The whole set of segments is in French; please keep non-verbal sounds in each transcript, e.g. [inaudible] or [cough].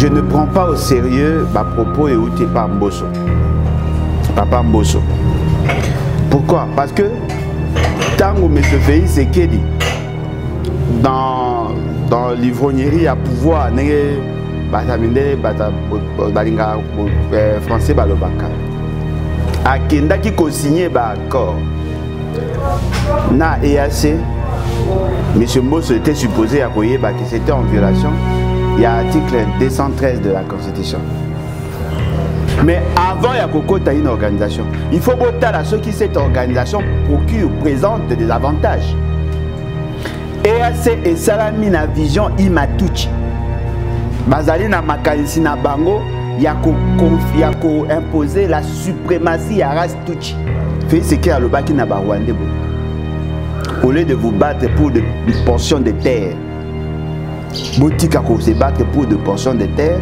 je ne prends pas au sérieux ma propos et outé par Mbosso. Papa Mbosso. Pourquoi Parce que tant M. Félix Sekedi, dans, dans l'ivrognerie à pouvoir, batamindele balinga français balobaka akendaki kosigné baaccord na EAC M. Mbosso était supposé akoyeba que c'était en violation il y a article 213 de la Constitution. Mais avant ya kokota une organisation, il faut botala ce qui cette organisation procure, présente des avantages. EAC et Salami na vision imatuchi. Bazali na makanisi na bango ko ya ko imposer la suprématie ya race tuchi. Fait ce qui a le Rwandais. Au lieu de vous battre pour des portions de terre, botika se battre pour des portions de terre,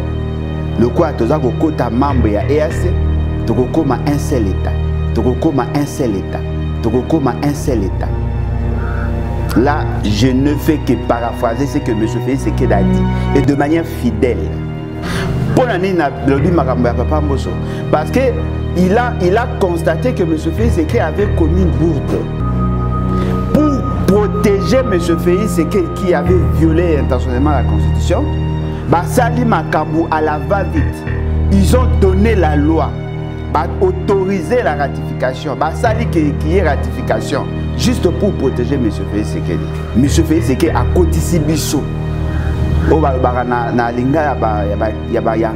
quoi toza kokota membre ya EAC, tokokoma un seul état, tokokoma un seul état, tokokoma un seul état. Là, je ne fais que paraphraser ce que M. Félix Sekeda a dit, et de manière fidèle. Pour Papa Mosso, parce qu'il a, il a constaté que M. Félix Sekeda avait commis une bourde. Protéger M. Félix qui avait violé intentionnellement la Constitution, Basali Makambu à la va-vite, ils ont donné la loi, autorisé la ratification, Basali qui est ratification juste pour protéger M. Félix Sekedi. M. Félix Sekedi a kotisi biso oyo balobaka na, na linga ya bayanke ya ba, ya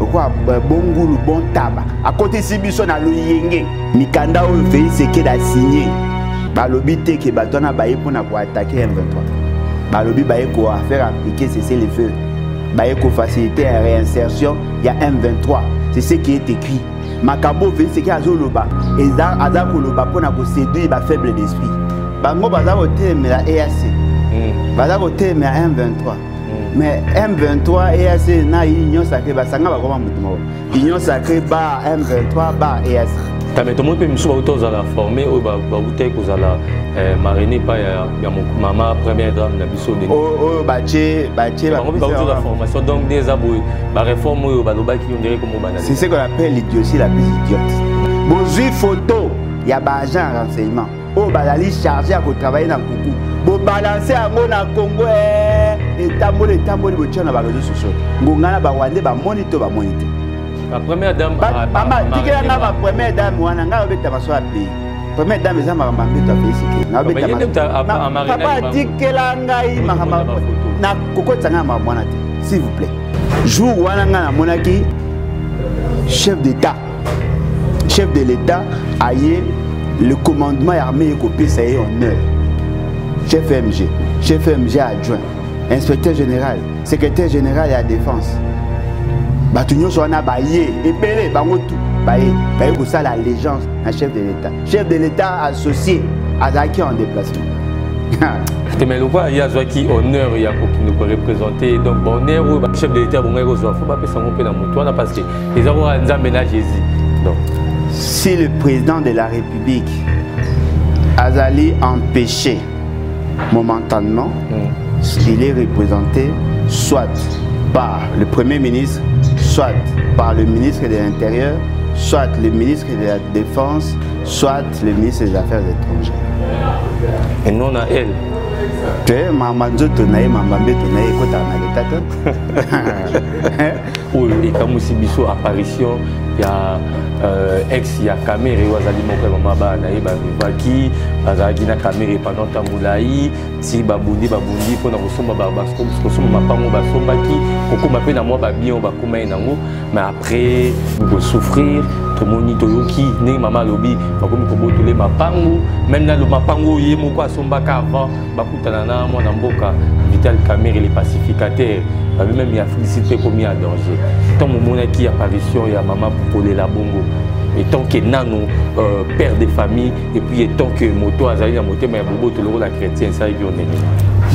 okwa bongulu bon taba akotisi biso na loyenge mikanda oyo Félix Sekedi asigné balobi te ke bato wana baye mpona koatake M23 balobi baye kofaire appliquer cesser le feu baye kofaciliter ya réinsertion ya M23. C'est ce qui est écrit. Makambo Félix Sekedi azoloba aza koloba mpona koséduire bafaible d'esprit. Bango baza kotelemela EAC baza kotelemela M23. Mais M23 EAC na union sacré basanga bakoma motu moko. Union sacré ba M23 ba EAC kame tomoni mpe misusu bauta ozala formé oyo bautaki kozala marraine epai ya mama première dame na biso oyo batie bango mpe bautozala formation donc nde eza boye bareforme oyo balobaki ondire komobana c'est ce qu'on appelle l'idiotie la plus idiote. Bozwi photo ya baagent ya renseignement. Oyo bazali chargé ya kotravaille na nkuku bobalanse yango na congo etamboli etamboli botia na bareseau sociaux. Ngonga na barwandais bamoni to bamoni te tikela nga bapremière dame wana ngai obeta maso ya pays. Première dame eza makambo mbeto apeisike papa atikela ngai makambo na kokotisa ngai makambo wana te s'il vous plaît. Jour wana ngai namonaki chef d'état chef de l'état aye le commandement armé ekopesa ye honneur. Chef mg chef mg adjoint inspecteur général secrétaire général ya défense bato nyonso wana baye ebele bango tu baye baye kosala allégeance na chef de l'état. Chef de l'état associé azalaki en déplacement. [laughs] Te mais lokwa ye azwaki honneur ya kokende koreprésente donc bahonneur oyo chef de l'état bongaki kozwa fo bapesango mpe na motu wana parce que eza kaka nzambe na jésus. Donc. Si le président de la république azali empêché momentanément mm. il est représenté soit par le premier ministre soit par le ministre de l'Intérieur, soit le ministre de la Défense, soit le ministre des Affaires étrangères. Et non à elle te [laughs] oyo ekamusi biso apparition ya euh, ex ya camere oyo azali moko ya mama bana na ye bavivaki bazalaki na camere pendant ntango molai ti babundi babundi mpona kosomba mapango basombaki kokóma mpe na mwa babien oyo bakóma ye nango. Mais après kosouffrir tomoni toyoki. Ndenge mama alobi bakomi kobotole mapango. Même na mapango oyo ye moko asombaka avant bakutana na mwana mboka vital camere le pacificateur babi même ya félicité komi ya danger. Ntango omonaki apparition ya mama kolela bongo. Etant ke nano euh, père de famille et puis etant que moto azali na motema ya boboto lokola chrétien esalaki yo ndenge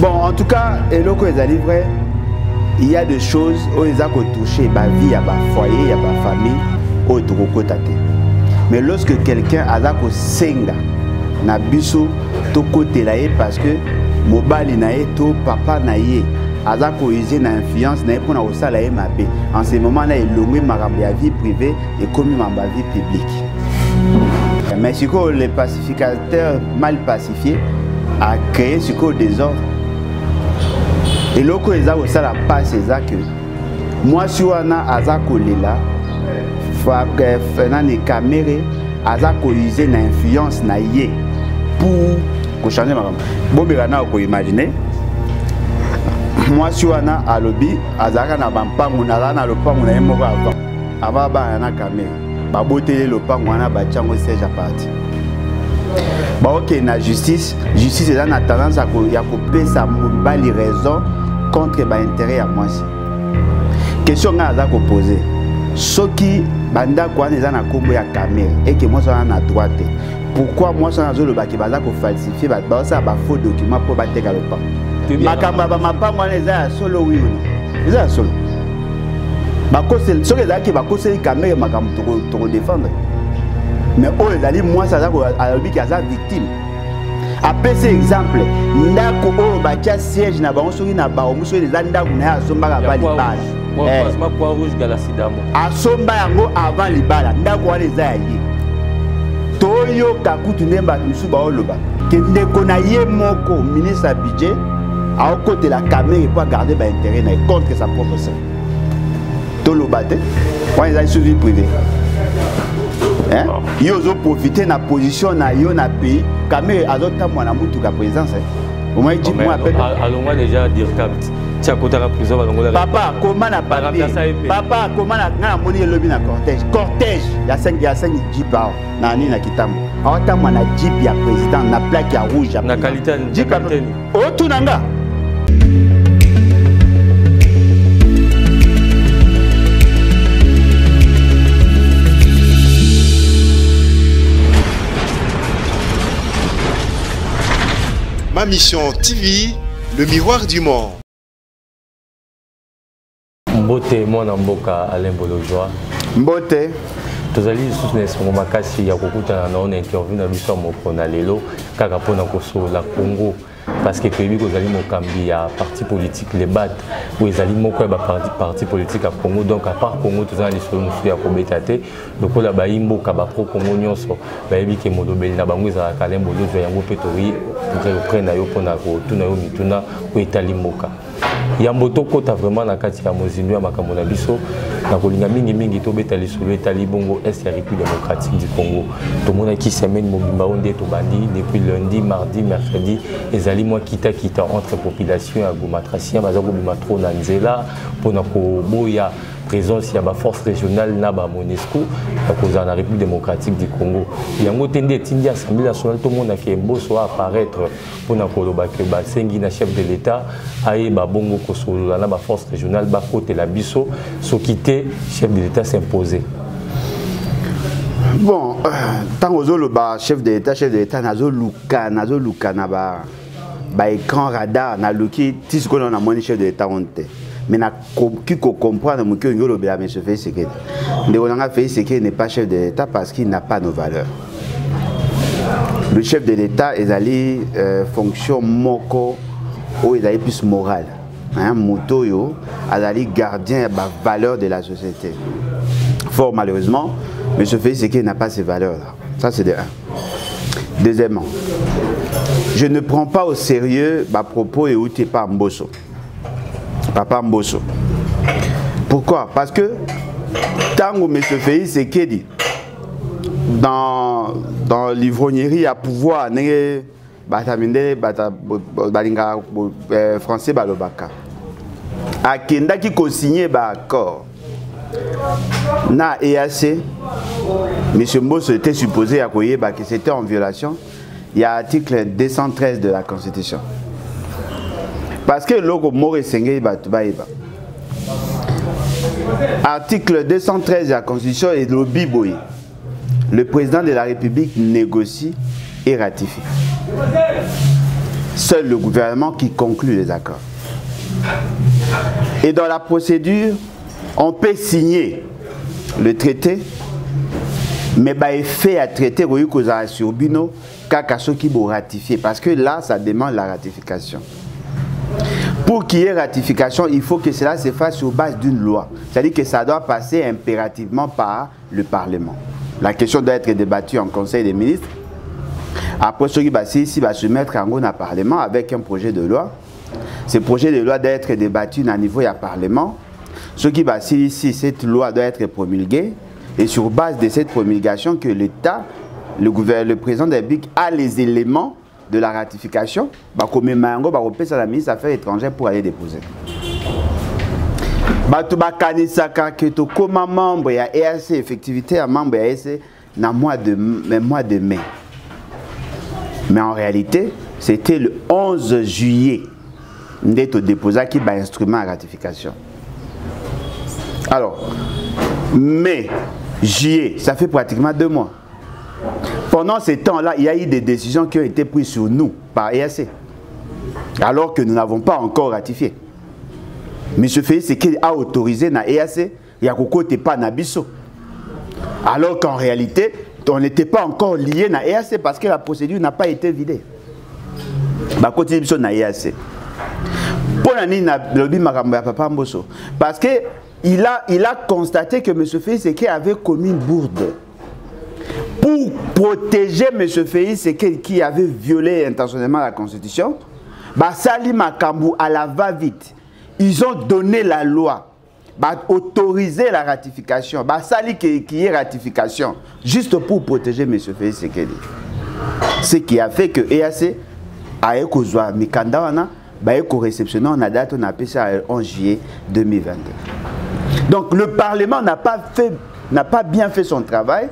bon en tout cas eloko ezali vrai. Il y a des choses oyo eza kotouche bavie ya bafoyer ya bafamille oyo tokokota te. Mais lorsque quelqu'un aza kosenga na biso tokotela ye parce que mobali na ye to papa na ye aza kouse na influence na ye mpona kosala ye mabe. En ce moment na elongwi makambo ya vie privé ekomi makambo ya vie publique. Mais sikoyo le pacificateur mal pacifié a créé sikoyo désordre. Eloko eza kosala mpasi eza ke mwasi wana aza kolela nani camere aza kouse na influence na ye pour kochange makambo. Bomeka na koimagine mwasi wana alobi azalaka na bampango azalaka na lopango na ye moko avant. Ava bana na camere baboteli lopango wana batiango siège aparti baokende na justice. Justice eza na tendance ya kopesa mobali raison contre baintérêt ya mwasi. Question ngai aza kopose soki bandako wana eza na nkombo ya camere eke mwasi wana na droit te pourquoi mwasi wana azolobaki baza kofalsifie baosala bafaux document mpo bateka lopango makambo ya bamapango wana eza ya solo wino eza ya solo. Soki ezalaki bakoseli camere makambo tokodefendre mais oyo ezali mwasi alobiki aza victime. Apesi exemple ndako oyo batia siège na bango soki na baomu soki eza ndako na ye asombaka ba libala asomba yango avant libala ndako wana eza ya ye toyoka kutu nde bato mosusu baoloba ke ndeko na ye moko ministre ya budget aokotela camere mpo agarde baintérêt na ye contre sa propre sœur toloba te wana ezali sous vie privée yo ozoprofite na position na yo na pays camere azotambola na mutuka présidence omoi jip mo alongwa déjà dircap papa akoma na papier papa akoma na ngai namoni elobi na cortège? Cortège! Ya 5 ya 5 jip awa na nini na kitambo. Aotambwa na jip ya président na plaque ya rouge na qualité otuna nga Ma Mission TV, le miroir du monde. Mbote mwana mboka alain bolojoi mbote. Tozali lisusu na esongo makasi ya kokutana na o na interview na biso ya moko na lelo kaka mpona kosolola congo. Parce que toyebi kozali mokambi ya parti politique lebat oyo ezali moko ya baparti politique ya congo. Donc apart congo toza na lisolo mosusu ya kobeta te. Lokola bayi mboka bapro congo nyonso bayebi ke molobeli na bango ezalaka alain bolozwa yango mpe toyi repre na yo mpona kotuna yo mituna oyo etali mboka yambo tokɔta vraiment na kati ya mozindo ya makambo na biso na kolinga mingimingi tobeta lisolo etali bongo est ya république démocratique du congo. Tomonaki semaine mobimba oyo nde tobandi depuis lundi mardi mercredi ezali mwa kitakita entre population ya gomatracien baza kobima tro na nzela mpona koboya présence ya baforce régionale na bamonesco ya kozala na république démocratique du congo. Yango te nde etindi assemblée nationale tomonaka emboso apparaître mpona koloba ke basengi na chef de l'état ayeba bongo kosolola na baforce régionale bakotela biso soki te chef de l'état s'impose bon ntango ozoloba chef de l'état chef de l'état nazoluka nazoluka na baécran radar naluki ti sikoyo namoni chef de l'état ono te mais nakoki kocomprendre moki olingi olobela m félix sekedi ndeko nanga félix sekedi n'est pas chef de l'état parce qu'il n'a pas nos valeurs. Le chef de l'état ezali euh, fonction moko oyo ezali plus morale. Moto oyo azali gardien ya bavaleur de la société. Fort malheureusement m. Félix n'a pas ces valeurs là ça c'est de un. Deuxièmement je ne prends pas au sérieux bapropos euti pa mboso papa Mbosso. Pourquoi? Parce que Tango M. Félix Sekedi, dans, dans l'ivrognerie à pouvoir, bataminde balinga français balobaka akendaki kosigner baaccord na EAC M. Mbosso était supposé à que c'était en violation il y a article 213 de la Constitution parce que eloko moko esengeli bato article 213 de la constitution elobi boye. Le président de la république négocie et ratifie. Seul le gouvernement qui conclut les accords. Et dans la procédure on peut signer le traité mais baeffet à traité koyi kozala sur bino kaka soki bo ratifier. Parce que là ça demande la ratification Pour qu'il y ait ratification, il faut que cela se fasse sur base d'une loi. C'est-à-dire que ça doit passer impérativement par le Parlement. La question doit être débattue en Conseil des ministres. Après, ce qui va se mettre en au Parlement avec un projet de loi. Ce projet de loi doit être débattu à niveau du Parlement. Ce qui va ici, cette loi doit être promulguée. Et sur base de cette promulgation, que l'État, le, le président de la République a les éléments de la ratification, comme mango, bah, ça la ministre Affaires étrangères pour aller déposer. bato bakanisaka ke tokóma membre ya EAC effectivité ya membre EAC na mois de, mois de mai. Mais en réalité c'était le 11 juillet nde todéposaki bainstrument ya ratification. Alors mai juillet ça fait pratiquement deux mois Pendant ces temps-là, il y a eu des décisions qui ont été prises sur nous par EAC, alors que nous n'avons pas encore ratifié. M. Félix qu'il a autorisé na EAC, il y a pas Nabiso. Alors qu'en réalité, on n'était pas encore lié na EAC parce que la procédure n'a pas été vidée. Biso na EAC. Pour la papa parce que il a il a constaté que M. Félix avait commis une bourde pour protéger M. Félix qui avait violé intentionnellement la Constitution, Basali Makambu à la va-vite, ils ont donné la loi, bah, autorisé la ratification, Basali qui, est ratification, juste pour protéger M. Félix Sekeli. Ce qui a fait que EAC a ekozwa mikanda réceptionné en date on appelle ça en juillet 2022. Donc le Parlement n'a pas fait n'a pas bien fait son travail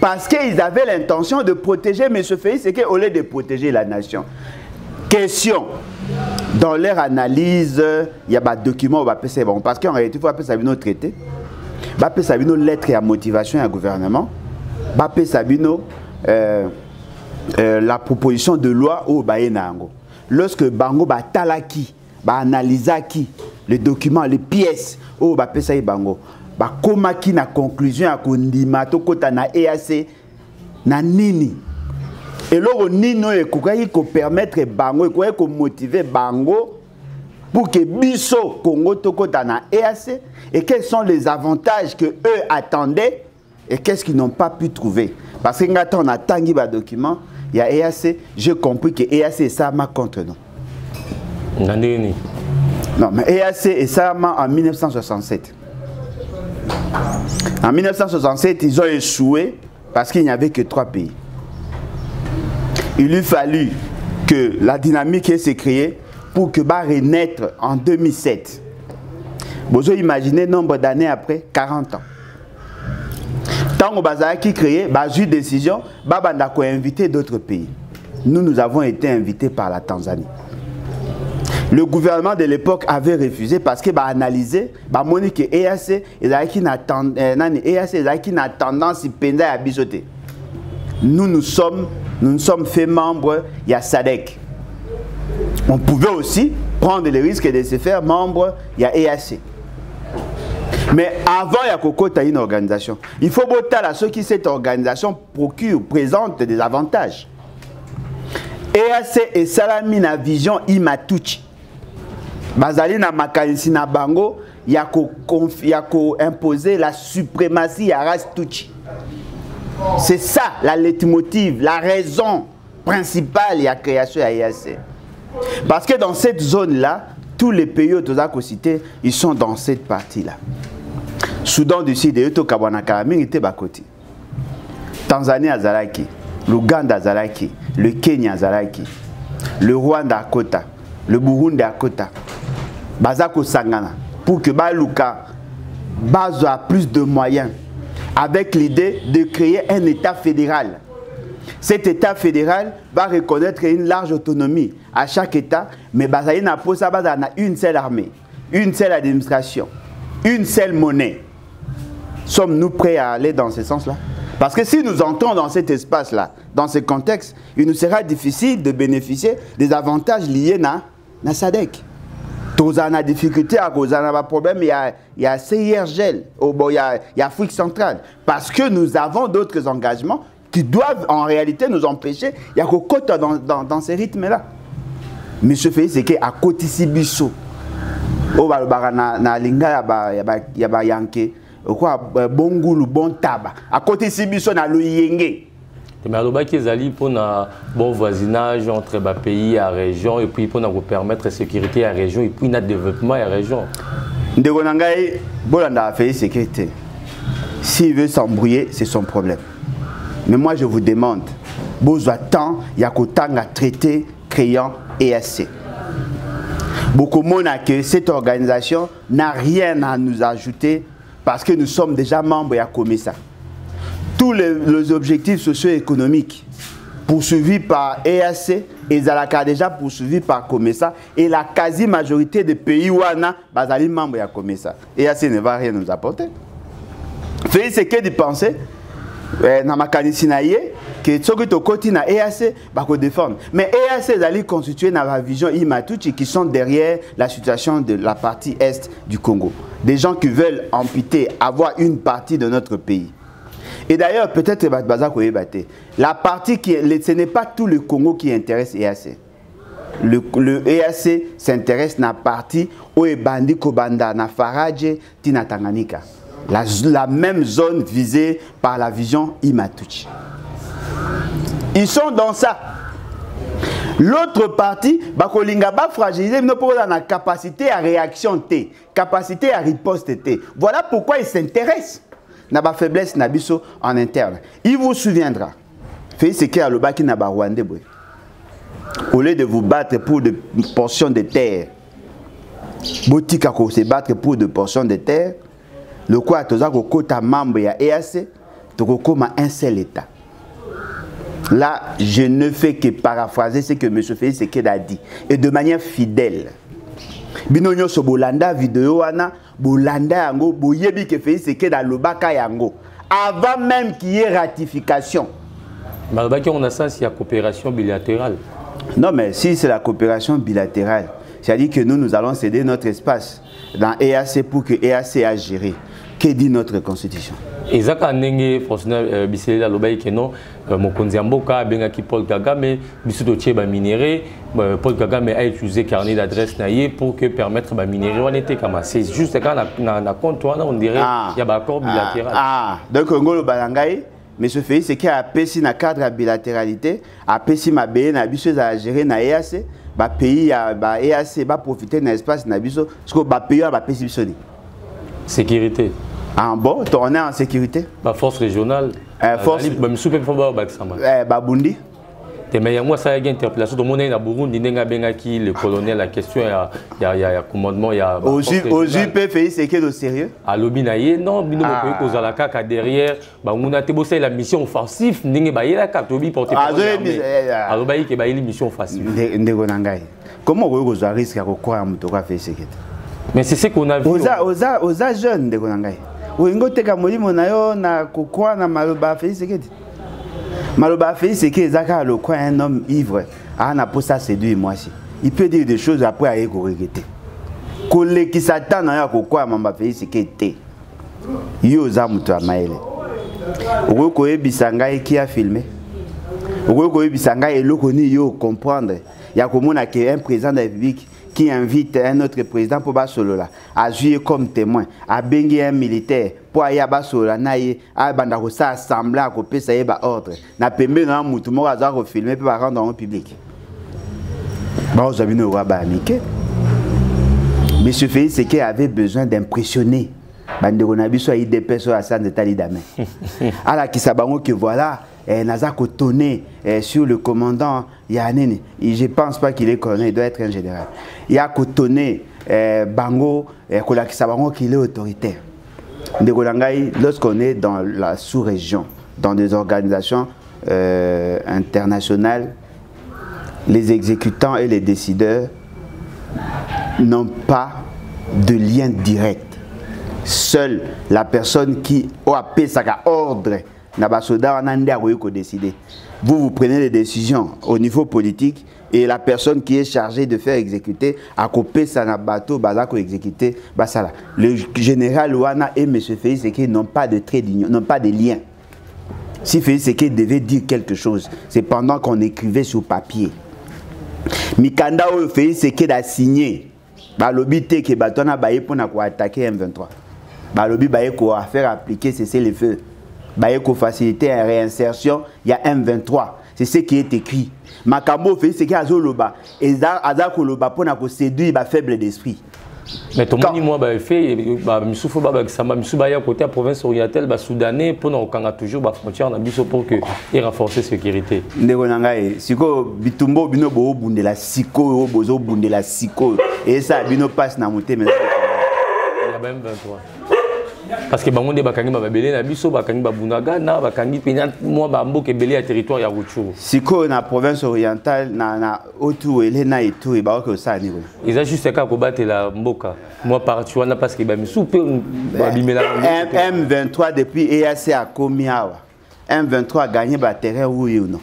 parce qu'ils avaient l'intention de protéger M. Félix et qu'au lieu de protéger la nation. Question. Dans leur analyse, il y a des documents, bon, parce qu'en réalité, il faut appeler ça un traité. Il faut ça une lettre à motivation à gouvernement. Il faut ça euh, euh, la proposition de loi au Bayenango. Lorsque Bango ba talaki, ba analysaki les documents, les pièces au Bapesa Bango bakomaki na conclusion ya kondima tokɔta na eac na nini? Eloko nini oyo ekokaki kopermettre bango ekokaki komotive bango pour que biso congo tokɔta na eac et quels sont les avantages que eux attendaient? Et qu'est-ce qu'ils n'ont pas pu trouver? Parce que nga ntango natangi badocument ya eac j'ai compris que eac esalama contre nous na ndenge non mais eac esalama en 1967 En 1967, ils ont échoué parce qu'il n'y avait que trois pays. Il lui fallu que la dynamique s'est créée pour que va renaître en 2007. Vous imaginez nombre d'années après? 40 ans. Tant que Bazar qui créé, bah, eu décision, Baba invité d'autres pays. Nous, nous avons été invités par la Tanzanie. Le gouvernement de l'époque avait refusé parce que bah analysé, bah monique EAC, EAC, ils avaient qui tendance à bisoter. Nous nous sommes, nous nous sommes fait membres, il y a SADEC. On pouvait aussi prendre le risque de se faire membre, il y a EAC. Mais avant, il y a Kokota une organisation. Il faut ceux qui cette organisation procure, présente des avantages. EAC et Salamina Vision Imatuchi bazali na makanisi na bango ya koimposer la suprématie ya race c'est ça la leitmotiv la raison principale ya création ya EAC parce que dans cette zone là tous les pays oyo toza kocité ils sont dans cette partie là soudan du sud eyo tokabwanaka mingi te bakoti. Tanzanie azalaki l'uganda azalaki le kenya azalaki le rwanda akota le burundi akota baza sangana pour que baluka bazwa plus de moyens avec l'idée de créer un État fédéral. Cet État fédéral va reconnaître une large autonomie à chaque État, mais bazali na une seule armée, une seule administration, une seule monnaie. Sommes-nous prêts à aller dans ce sens-là? Parce que si nous entrons dans cet espace-là, dans ce contexte, il nous sera difficile de bénéficier des avantages liés à la SADEC tozala na difficulté ya kozala na baproblème ya, ya CIRGL oh, bon, ya, ya Afrique centrale. Parce que nous avons d'autres engagements qui doivent en réalité nous empêcher. Ya kokota dans, dans, dans ces rythmes là monsieur félix eke akotisi biso oyo balobaka na, na linga ya bayanke ya ba, ya ba okwa bongulu bon taba akotisi biso na loyenge mais alobaki ezali mpona bon voisinage entre bapays ya région et puis mpona kopermettre sécurité ya région et puis na développement ya région. Ndeko na eke te s'il veut s'embrouiller c'est son problème. Mais moi je vous demande bozwa temps ya kotanga traité créant ESC que cette organisation n'a rien à nous ajouter parce que nous sommes déjà membres ya comesa tous les, les objectifs socio-économiques poursuivis par EAC ezalaka déjà poursuivis par Comesa et la quasi-majorité des pays wana bazali membre ya Comesa. EAC ne va rien nous apporter. Félix Sekedi pensait eh, na makanisi na ye ke soki tokoti na EAC bakodéfendre mais EAC ezali constitué na bavision imatuchi qui sont derrière la situation de la partie est du Congo des gens qui veulent amputer avoir une partie de notre pays et d'ailleurs, peut-être la partie qui ce n'est pas tout le Congo qui intéresse EAC. Le, EAC s'intéresse à la partie où est Bandi Kobanda, na Faradje, Tina Tanganyika. La, même zone visée par la vision Imatuchi. Ils sont dans ça. L'autre partie, bakolinga ba fragiliser nous pour la capacité à réaction T, capacité à riposte T. Voilà pourquoi ils s'intéressent na ba faiblesse na biso en interne il vous souviendra fait ce qui a le baki na ba rwandais boy au lieu de vous battre pour des portions de terre botika ko se battre pour des portions de terre quoi toza ko kota membre ya EAC tokokoma un seul état Là, je ne fais que paraphraser ce que M. Félix Seked a dit, et de manière fidèle. Bino nyonso bolanda vidéo wana bolanda yango boyebi ke Félix Seked alobaka yango avant même qu'il y ait ratification. malobaki on a sens ya coopération bilatérale Non mais si c'est la coopération bilatérale, c'est-à-dire que nous nous allons céder notre espace dans EAC pour que EAC a géré. Que dit notre constitution? Ezaka ndenge fonctionnaire euh, biselela alobaki ke non euh, mokonzi ya mboka abengaki paul kagame biso totie baminere euh, paul kagame a utilisé carnet d'adresse na ye pour que permettre baminere wana etekama c'est juste kaka na, compte wana on dirait Ah. ya baaccord bilatéral Ah, ah. donc ngoloba na ngai M. Félix Seked apesi na cadre ya bilatéralité apesi mabeye na biso ezala géré na EAC bapays ya ba EAC baprofite na espace na biso sikoyo bapays wana bapesi biso nini sécurité Ah bon, to- on est en sécurité? Baforce régionale Euh, force- bamisu mpe mpo babakisama eh, babundi te me yango asalaki interpellation tomoni na burundi. Ndenge abengaki le colonel la question ya, ya, ya, ya commandement ya ozwi mpe Félix au sérieux. Alobi na ye non bino bokoki kozala kaka derrière. Banguna te bosalela mission offensive. Ndenge bayelaka toyebi eh, ke bayeli mission offensive Nde- ndeko na ngai comment okoki kozwa risque ya kokwaya moto kwa Félix Seked mais c'est ce qu'on a vu oza oza oza jeune ndeko na ngai olingi oteka molimo na yo na kokwa na maloba ya Félix Seked maloba ya Félix Seked eza kaka lokwa un homme ivre aa na mposa séduire mwasi. Il peut dire des choses après aye koregete kolekisa ta na yo ya ya Félix Seked te. Yo oza moto ya mayele okoki koyebisa ngai kia filme okoki koyebisa ngai eloko nini yo comprendre. Ya komona ke un président de la république qui invite un autre président mpo basolola azwi ye comme témoin. Abengi un militaire. Mpo aya basolola na ye abanda kosala semblant akopesa ye baordre na pembeni na mutu moko azwa kofilme mpe barendre yango public. Baozwa bino yokoya baya mike monsieur félix seke avait besoin d'impressionner. Bandeko na biso ya idps oyo asanze etali dame alakisa bango ke voilà eh, naza kotonner eh, sur le commandant ya nini je pense pas qu'il est colonel il doit être un général. Ya kotonner eh, bango eh, kolakisa bango qu'il est autoritaire. Ndeko na ngai lorsqu'on est dans la sous-région dans des organisations euh, internationales les exécutants et les décideurs n'ont pas de lien direct. Seule la personne qui a pesaka ordre Vous vous prenez les décisions au niveau politique et la personne qui est chargée de faire exécuter akopesa na bateau baza koexécuter basala. Le général wana et M. Félix Seked n'ont pas de trait d'union, n'ont pas de lien. Si Félix devait dire quelque chose, c'est pendant qu'on écrivait sur papier. mikanda oyo félix sekedi asigné balobi te ke bato wana baye mpona koattake m23 balobi baye kofaire appliquer cessez le feu bah, pour faciliter la réinsertion, il y a M23. C'est ce qui est écrit. Makambo fait ce qui a zoloba. Et azakoloba pour n'a séduire les faible d'esprit. Mais tout le monde a fait, Missoufo Babakisamba, Missoubaya côté la province orientale, les Soudanais, pour nous a toujours la frontière, pour que et renforcer la sécurité. Ndegonangae, Siko, Bitumbo, Bino, Bo, Bundela, Siko, Bozo, Bundela, Siko, et ça, Bino passe dans la montée, mais. Il y a même 23. parceke bango nde bakangi bababele na biso bakangi babunda ghana bakangi mpenza mwa bamboka ebele ya territoire ya rutshuru sikoyo na province orientale na, na otu ele na eturi e baoki kosala nini eza juste kaka kobatela mboka. Mwa parti wana parceke bamisu mpe babimela eh, eh, m23 depuis eac akomi awa. M23 aganye baterrain oyo no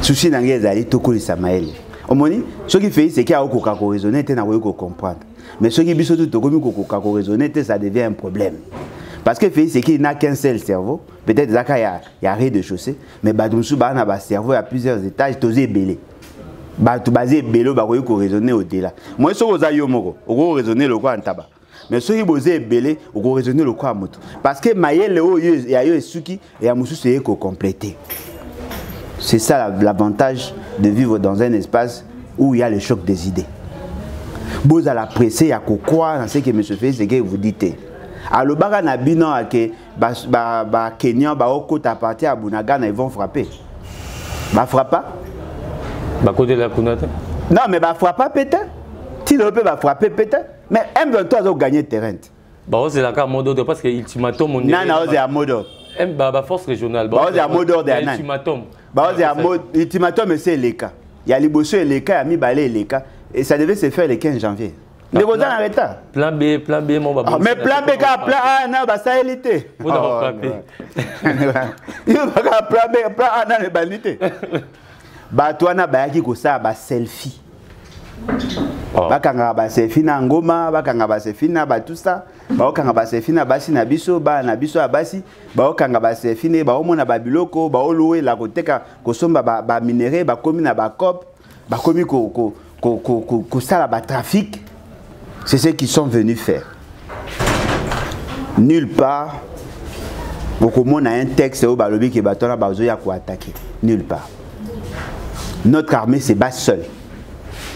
susi na ngai ezali tokolisa mayele omoni soki félix eki aokoka koraisonne te nakoki kocomprendre mais biso tu tokomi kokoka koraisonne te ça devient un problème. Parce que félix eki n'a qu'un seul cerveau. Peut-être ezaka ya, ya rez de chaussée mais bato mosusu baa na bacerveau ya plusieurs étages toza ebele bato baza ebele oyo bakoki koraisonne au-delà moi soki oza yo moko okoki koraisonne lokola ntaba mais soki boza ebele okoraisonne lokola moto. Parce que mayele oyo ya yo esuki ya mosusu eye kocomplete c'est ça la- l'avantage de vivre dans un espace où il y a le choc des idées bozala presse ya kokwa na seke monsieur félix tshisekedi evudi te. Alobaka na bino ake bakenyan ba, ba baokota parti ya bunaga na ivon frappe bafrappa bakotela kuna te non mais bafrappa mpe te ntilo mpe bafrappe mpe te mais mdon to azoganye terrain. Te baozelaka modo te parce que ultimatum nana ozela modo. Eh, Baforce régionale baozela modo de anani ultimatum. Baozela ah, ultimatum ese eleka. Ya liboso eleka ya mibale eleka. Et ça devait se faire le 15 janvier. Mais vous êtes en retard. plan B plan B mon Ah, mais plan B, ka plan A, non, bah ça élité. Vous n'avez pas frappé. [laughs] Il y a plan B, plan A, non, les bandité. Bah, toi, na bayaki ko ça, bah selfie. bakangaka baselfi na ngoma bakanga baselfi na batusa baokanga baselfi na basi na biso bana na biso ya basi baokanga baselfi ne baomona babiloko baolowela koteka kosomba ba- baminere bakomi na bacope bakomi ko- ko- ko- ko- ko- kosala batrafic c'est ce qu'ils sont venus faire. Nulle part okomona un texte oyo balobi ke bato wana bazoya koattake nulle part. Notre armée se bat seule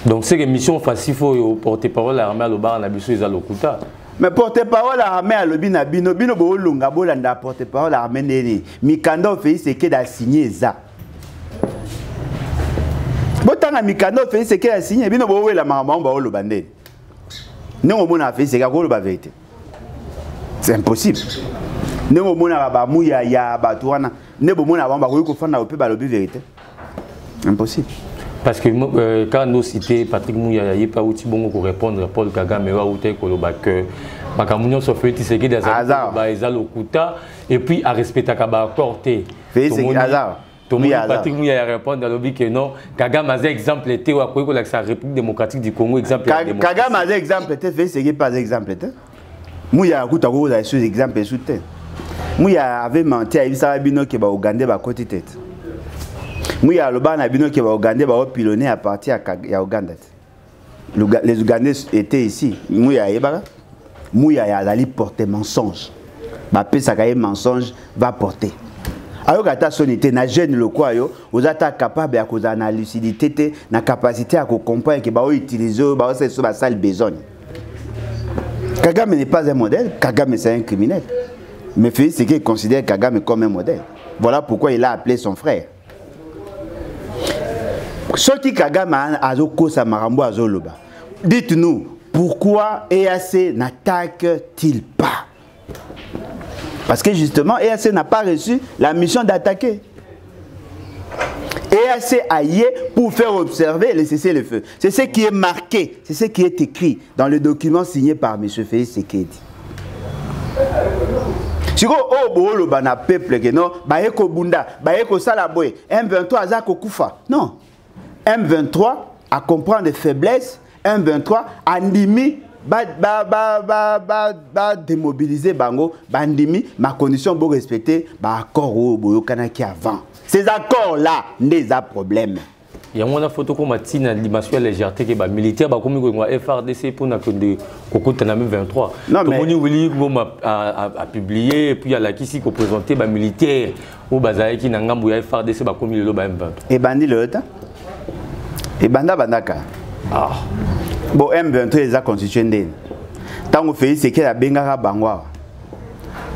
donc c'est que mission facile faut porter parole à l'armée alobaka na biso eza lokuta. Mais porte-parole armé alobi na bino bino boolonga bolanda porte-parole armé ndeni mikanda oyo félix ekedi asigne eza botanga mikanda oyo félix ekedi asigne bino boowela makambo yango baoloba ndeni ndenge omonaka félix ekedi akoloba verité c'est impossible ndenge omonaka bamuya ya bato wana nde bomonaka bango bakoki kofanda mpe balobi verité impossible parce que euh, quand nous cité Patrick Mouyaya ye pa uti bongo ko répondre Paul Kagame wa uti koloba que makambo nyonso fe Tshisekedi Azar. azali ba eza lokuta et puis a respectaka ba accord te Azar. Tomoni Oui, Azar. Patrick Mouyaya répondre alobi que non. Kagame aza exemple te wa koyi kolakisa République démocratique du Congo exemple ya kagame aza exemple te félix mpe aza exemple te muya akuta kokozala sur exemple esu te muya ave menti ayebisaka bino ke baogande bakoti te te muya alobaka na bino ke baogande baopilone ya parti ya ya uganda te les ugandais étaient ici. Muya ayebaka muya azali porte mensonge. Bapesaka ye mensonge va porter ayoka ata soni te na jeune lokwa yo oza ata capable ya kozala na lucidité te na capacité ya kocomprendre ke baoutilize oyo baosala so basali besogne. Kagame n'est pas un modèle kagame c'est un criminel. Mais félix seke considère kagame comme un modèle. Voilà pourquoi il a appelé son frère. Soki kagame azokosa makambo azoloba dites-nous pourquoi EAC n'attaque-t-il Parce que justement, EAC n'a pas reçu la mission d'attaquer. EAC a yé pour faire observer le cessez-le-feu. C'est ce qui est marqué, c'est ce qui est écrit dans le document signé par M. Félix Sekedi. sikoyo oyo booloba na peuple non? Baye kobunda baye kosala boye m23 aza kokufa non m23 acomprend des faiblesses m23 andimi badémobilize ba, ba, ba, ba démobiliser bango bandimi macondition borespecte baaccord oyo boyokanaki avant. Ces accords là des problème yango wana fo tokóma ntina dimension ya légèreté ke bamilitaire bakomi koyenga frdc mpona kende kokotana mi 23 tomoni wili ngoma apublie epuis alakisi koprésente bamilitaire oyo bazalaki na ngambo ya frdc bakomi lelo ba m23 ebandi lelo ta ebanda bandaka ah. bon m23 eza constitue ndeni ntango félix sekeli abengaka bango awa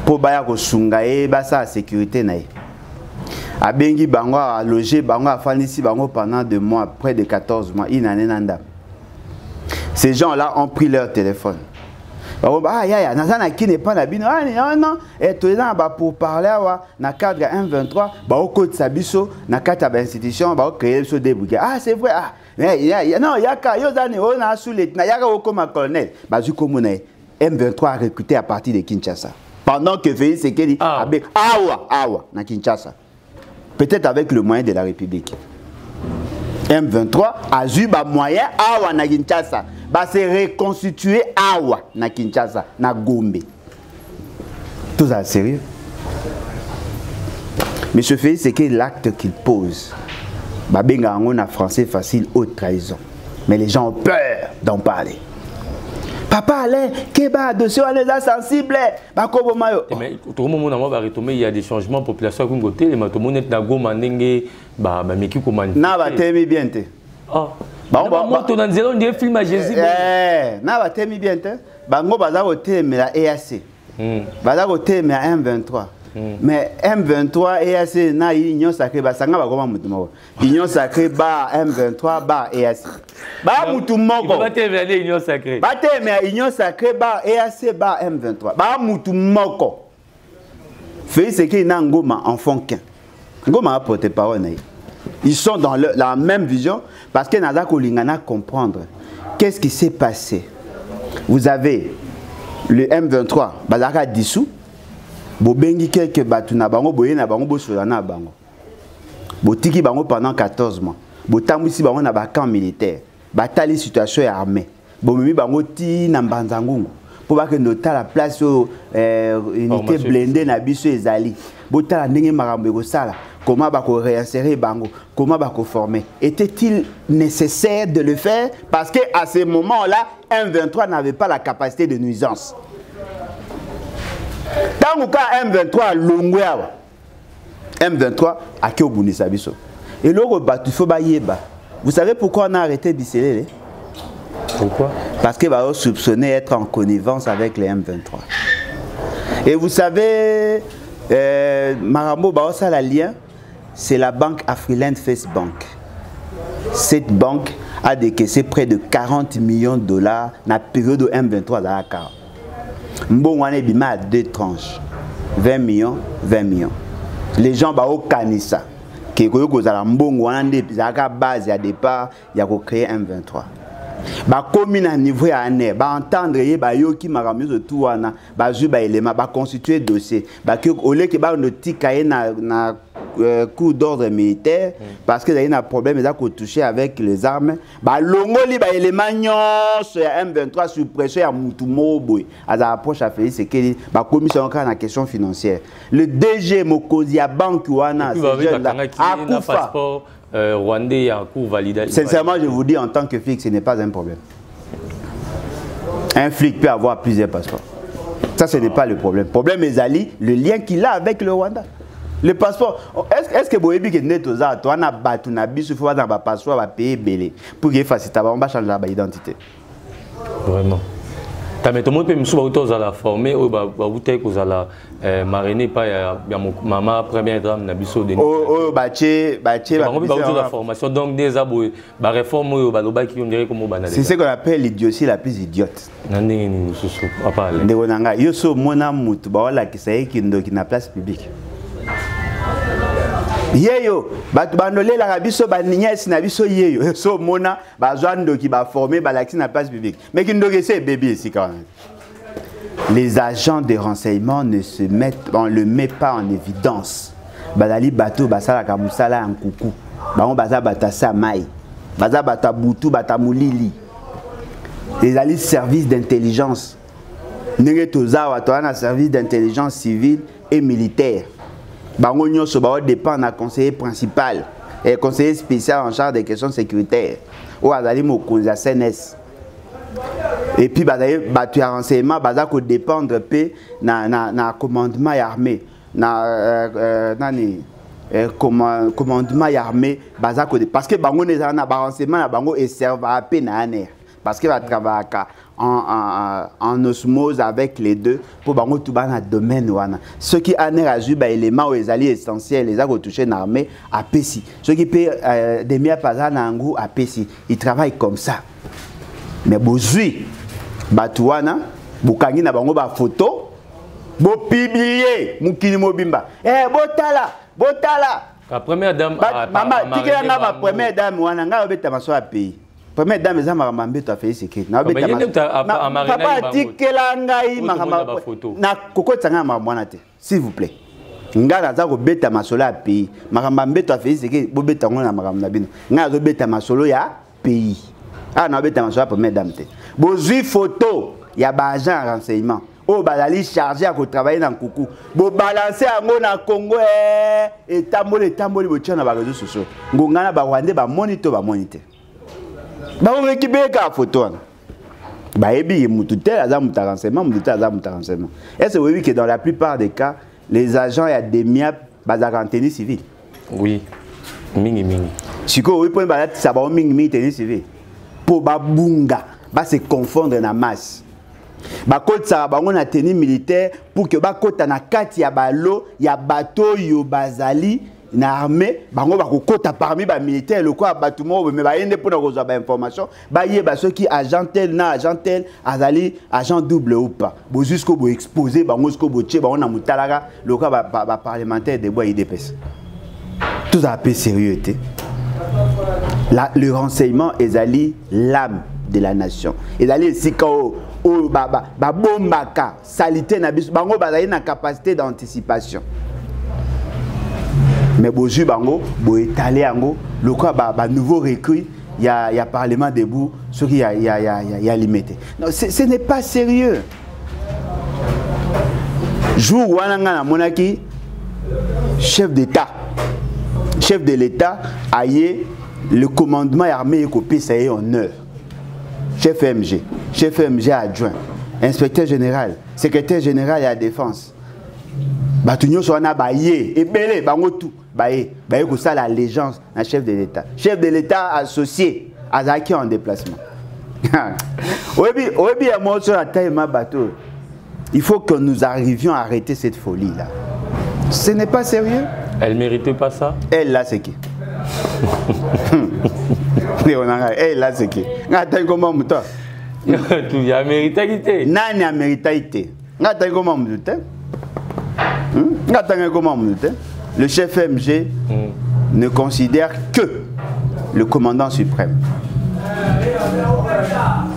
mpo baya kosunga ye basala sécurité na ye abengi bango aloge bango afandisi bango pendant deux mois près de 14 mois une année na ndambo ces gens là ont pris leur téléphone. Bango ah yaya naza na kini epai na bino ah non toza na bapourparler awa na cadre ya 123 baokotisa biso na kati ya bainstitution baocréer biso debuke ah c'est vrai ah non yaka yo oza ni oyo na sous-lieutenant yaka okóma colonel bazwi komona ye m23 a recruté à partir de kinshasa pendant que félix sekeli ah. abe awa awa na kinshasa peut-être avec le moyen de la République. M23 a eu ba moyen awa na Kinshasa, ba se reconstituer awa na Kinshasa, na Gombe. Tout ça sérieux? Monsieur Félix, c'est que l'acte qu'il pose, ba benga en français facile haute trahison. Mais les gens ont peur d'en parler. papa alain keba dossier wana eza sensible bakoboma yo tokomomona mwa baretome ya des changements population akoki kotelema tomoni ete na goma ndenge bameki komani na batemi bien te moto na ondie film ya jésus na batemi bien te bango baza kotelemela eac baza kotelemela m23 mais M23 EAC na union sacrée basanga bakoma mutu moko. Union sacrée ba M23 ba EAC ba mutu moko. Batemela union sacrée batemela union sacrée ba EAC ba M23. Ba mutu moko. Félix Sekei na Ngoma en font qu'un. Ngoma a porté parole na ils sont dans le, la même vision parce que naza kolingana comprendre qu'est-ce qui s'est passé. Vous avez le M23 bazaka dissous bobengi kelke bato na bango boye na bango bosola na bango. Botiki bango pendant 14 mois. Botambwisi bango na bacamp militaire. Batali situation ya armée. Bomemi bango ti na mbanza ngungu mpo bakende otala place oyo eh, unité blende na biso ezali. Botala ndenge makambo ekosala. Comment bako-réinsérer bango. Comment bako-former était-il nécessaire de le faire? Parce que à ce moment-là M23 n'avait pas la capacité de nuisance ntango ka m23 alongwe awa m23 ake obundisa biso. Eloko bato fo bayeba. Vous savez pourquoi on a arrêté biselele? Pourquoi? Parce que bao soupçonné être en connivence avec les m23. Et vous savez euh, marambo baosala lien c'est la banque afriland face bank. Cette banque a décaissé près de 40 millions de dollars na période m23 azalaka mbongo wana ebima ya deux tranches. 20 millions 20 millions. Les gens baokanisa ke koki kozala mbongo wana nde ezalaka base ya départ ya kocréer m23. Bakomi na niveau ya aner baentendre ye bayoki makambo nyonso tu wana bazwi baelema baconstitue dossier. Oleke bando tika ye na, na euh, coup d'ordre militaire mm. parce que ezali na problème eza kotouche avec les armes balongoli baelema nyonso ya m23 sur pression ya mutu moko boye azala approche ya félix sekeli bakomisa yango kaka na question financière le dg mokonzi ya banque wana akufa euh, rwandais coup. Sincèrement, je vous dis en tant que flic, ce n'est pas un problème. Un flic peut avoir plusieurs passeports. Ça, ce n'est pas le problème. Le problème est Ali, le lien qu'il a avec le Rwanda. Le passeport, est-ce est que Boyebi qui est aux toi, on a battu, on a bis, il faut avoir un passeport, on va payer belé. Pour ça, on va changer l'identité. Vraiment. tame tomoni mpe misusu bauti ozala forme oyo bautai kozala marraine epai ya mama première drame na biso oyo batie bango ozala formation donc nde eza boye bareforme oyo balobaki ondire komo bana c'est ce qu'on appelle l'idiotie la plus idiote na ndenge nini lisusu apale ndeko na ngai yo so omona mutu baolakisa ye kindoki na place publique yeyo bato bandolelaka biso baninyesi na biso yeyo. [laughs] So omona bazwa ndoki baforme balakisi na place publique. Me kindoki esi ebebi esika wana. Les agents de renseignement ne se mettent on le met pas en évidence. Bazali bato basalaka mosala ya nkuku. Bango baza bato asa mai baza bato butu bato molili ezali service d'intelligence. Ndenge toza awa na service d'intelligence civile et militaire bango nyonso baodépendre na conseiller principal et conseiller spécial en charge des questions sécuritaires. Oyo azali mokonzi ya cns et puis bazali bato ya renseignement baza kodépendre mpe na, na, na commandement ya armée. Na euh, euh, nani? Euh, command- commandement ya armée baza kode parce que bango nde ezala na barenseignement na bango eservaka mpe na aner parce que batravaillaka en, en, en osmose avec les deux mpo bango tu bana domaine wana. Soki aner azwi baélément oyo ezali essentiel eza kotouche na armée apesi soki mpe euh, demiap aza na yango apesi il travaille comme ça. Mais bozwi bato wana bokangi na bango bafoto bopiblie mokili mobimba. Eh botala botala. La première dame Ba- a- mama a- a- tikela nga marraine bapremière dame wana ngai obeta maso ya pays première dame eza makambo ya mbeto afei sekete Ah, papa atikela ngai Oyo makambo tomona bafoto. na kokotisa ngai na makambo wana te s'il vous plaît. Ngai naza kobeta masolo ya pays. Makambo ya mbeto afei sekete bobeta ngo na makambo na bino. Ngai azobeta masolo ya pays. Awa naobeta masolo ya première dame te. Bozwi photo ya baagent ya renseignement. Oyo bazali charge ya kotravaille na nkuku. Bobalanse yango na congo eh, etamboli etamboli botia na bareseau sociaux. Ngonga na barwandais bamoni to bamoni te bakomeki beka foto wana. Bayebi ye mutu tel aza mutu ya renseignement mutu tel aza mutu ya renseignement est ce oyebi que dans la plupart des cas les agents ya demiap bazalaka en tenue civile? Oui. Mingi mingi. sikoyo oyi mponi balatisa bango mingimingi tenue civile. Mpo babunga base confondre na masse. Bakotisaka bango na tenue militaire pour ke bakota na kati ya balo ya bato oyo bazali na armée bango bakokota parmi bamilitaire lokola bato moko me soki agent tel na agent tel azali double ou pas. Bozwi siko boexpose bango bango na motalaka lokola baparlementaire de bois idps tozala mpe sérieux le renseignement ezali l'âme de la nation. Ezali esika oyo oyo na bango na capacité d'anticipation mais bozwi bango boetale yango lokola banouveau ba recrut ya, ya parlement debout soki ya, ya, ya, ya, ya limité. Non, ce, n'est pas sérieux. Jour wana ngai namonaki chef d'état chef de l'état aye le commandement armé ekopesa ye honneur chef mg chef mg adjoint inspecteur général secrétaire général ya défense. Bato nyonso wana baye ebele bango tu baye baye kosala allégeance na chef de l'état. Chef de l'état associé azalaki en déplacement. Oyebi ya na taillement bateau il faut que nous arrivions à arrêter cette folie là ce n'est pas sérieux. Elle méritait pas ça. Elle là c'est qui? [laughs] Elle là c'est qui? Nga tangi koma. Tu ya mérité te. Nani amérita te Nga tangi koma mutu te Nga tangi koma te Le chef MG mm. ne considère que le commandant suprême.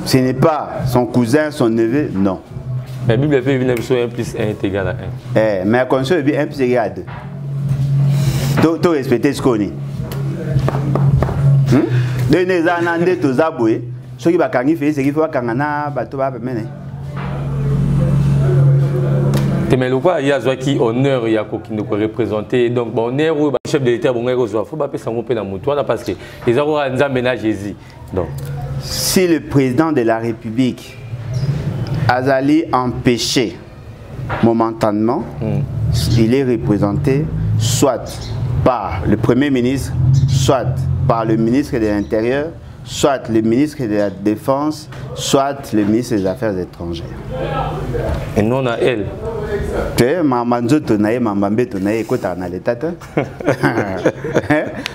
Ce n'est pas son cousin, son neveu, non. La Bible fait une 1 plus 1 est égal à 1. Eh, mais la condition est 1 plus égal à 2. to respecte sikoni ndenge eza na nde toza boye soki bakangi fe eseki fe bakanga na bato bapemene te mais lokwa ye azwaki honneur ya kokende koreprésente donc bahonneur oyo bachef de l'état bongai kozwa fo bapesa yango mpe na motu wana parce que eza koka nzambe na jésus. Donc. Si le président de la république azali empêché momentanément mm. il est représenté soit par le Premier ministre, soit par le ministre de l'Intérieur, soit le ministre de la Défense, soit le ministre des Affaires étrangères. Et non à elle. te mama nzoto na ye mamba mbeto na ye ekotaka na leta te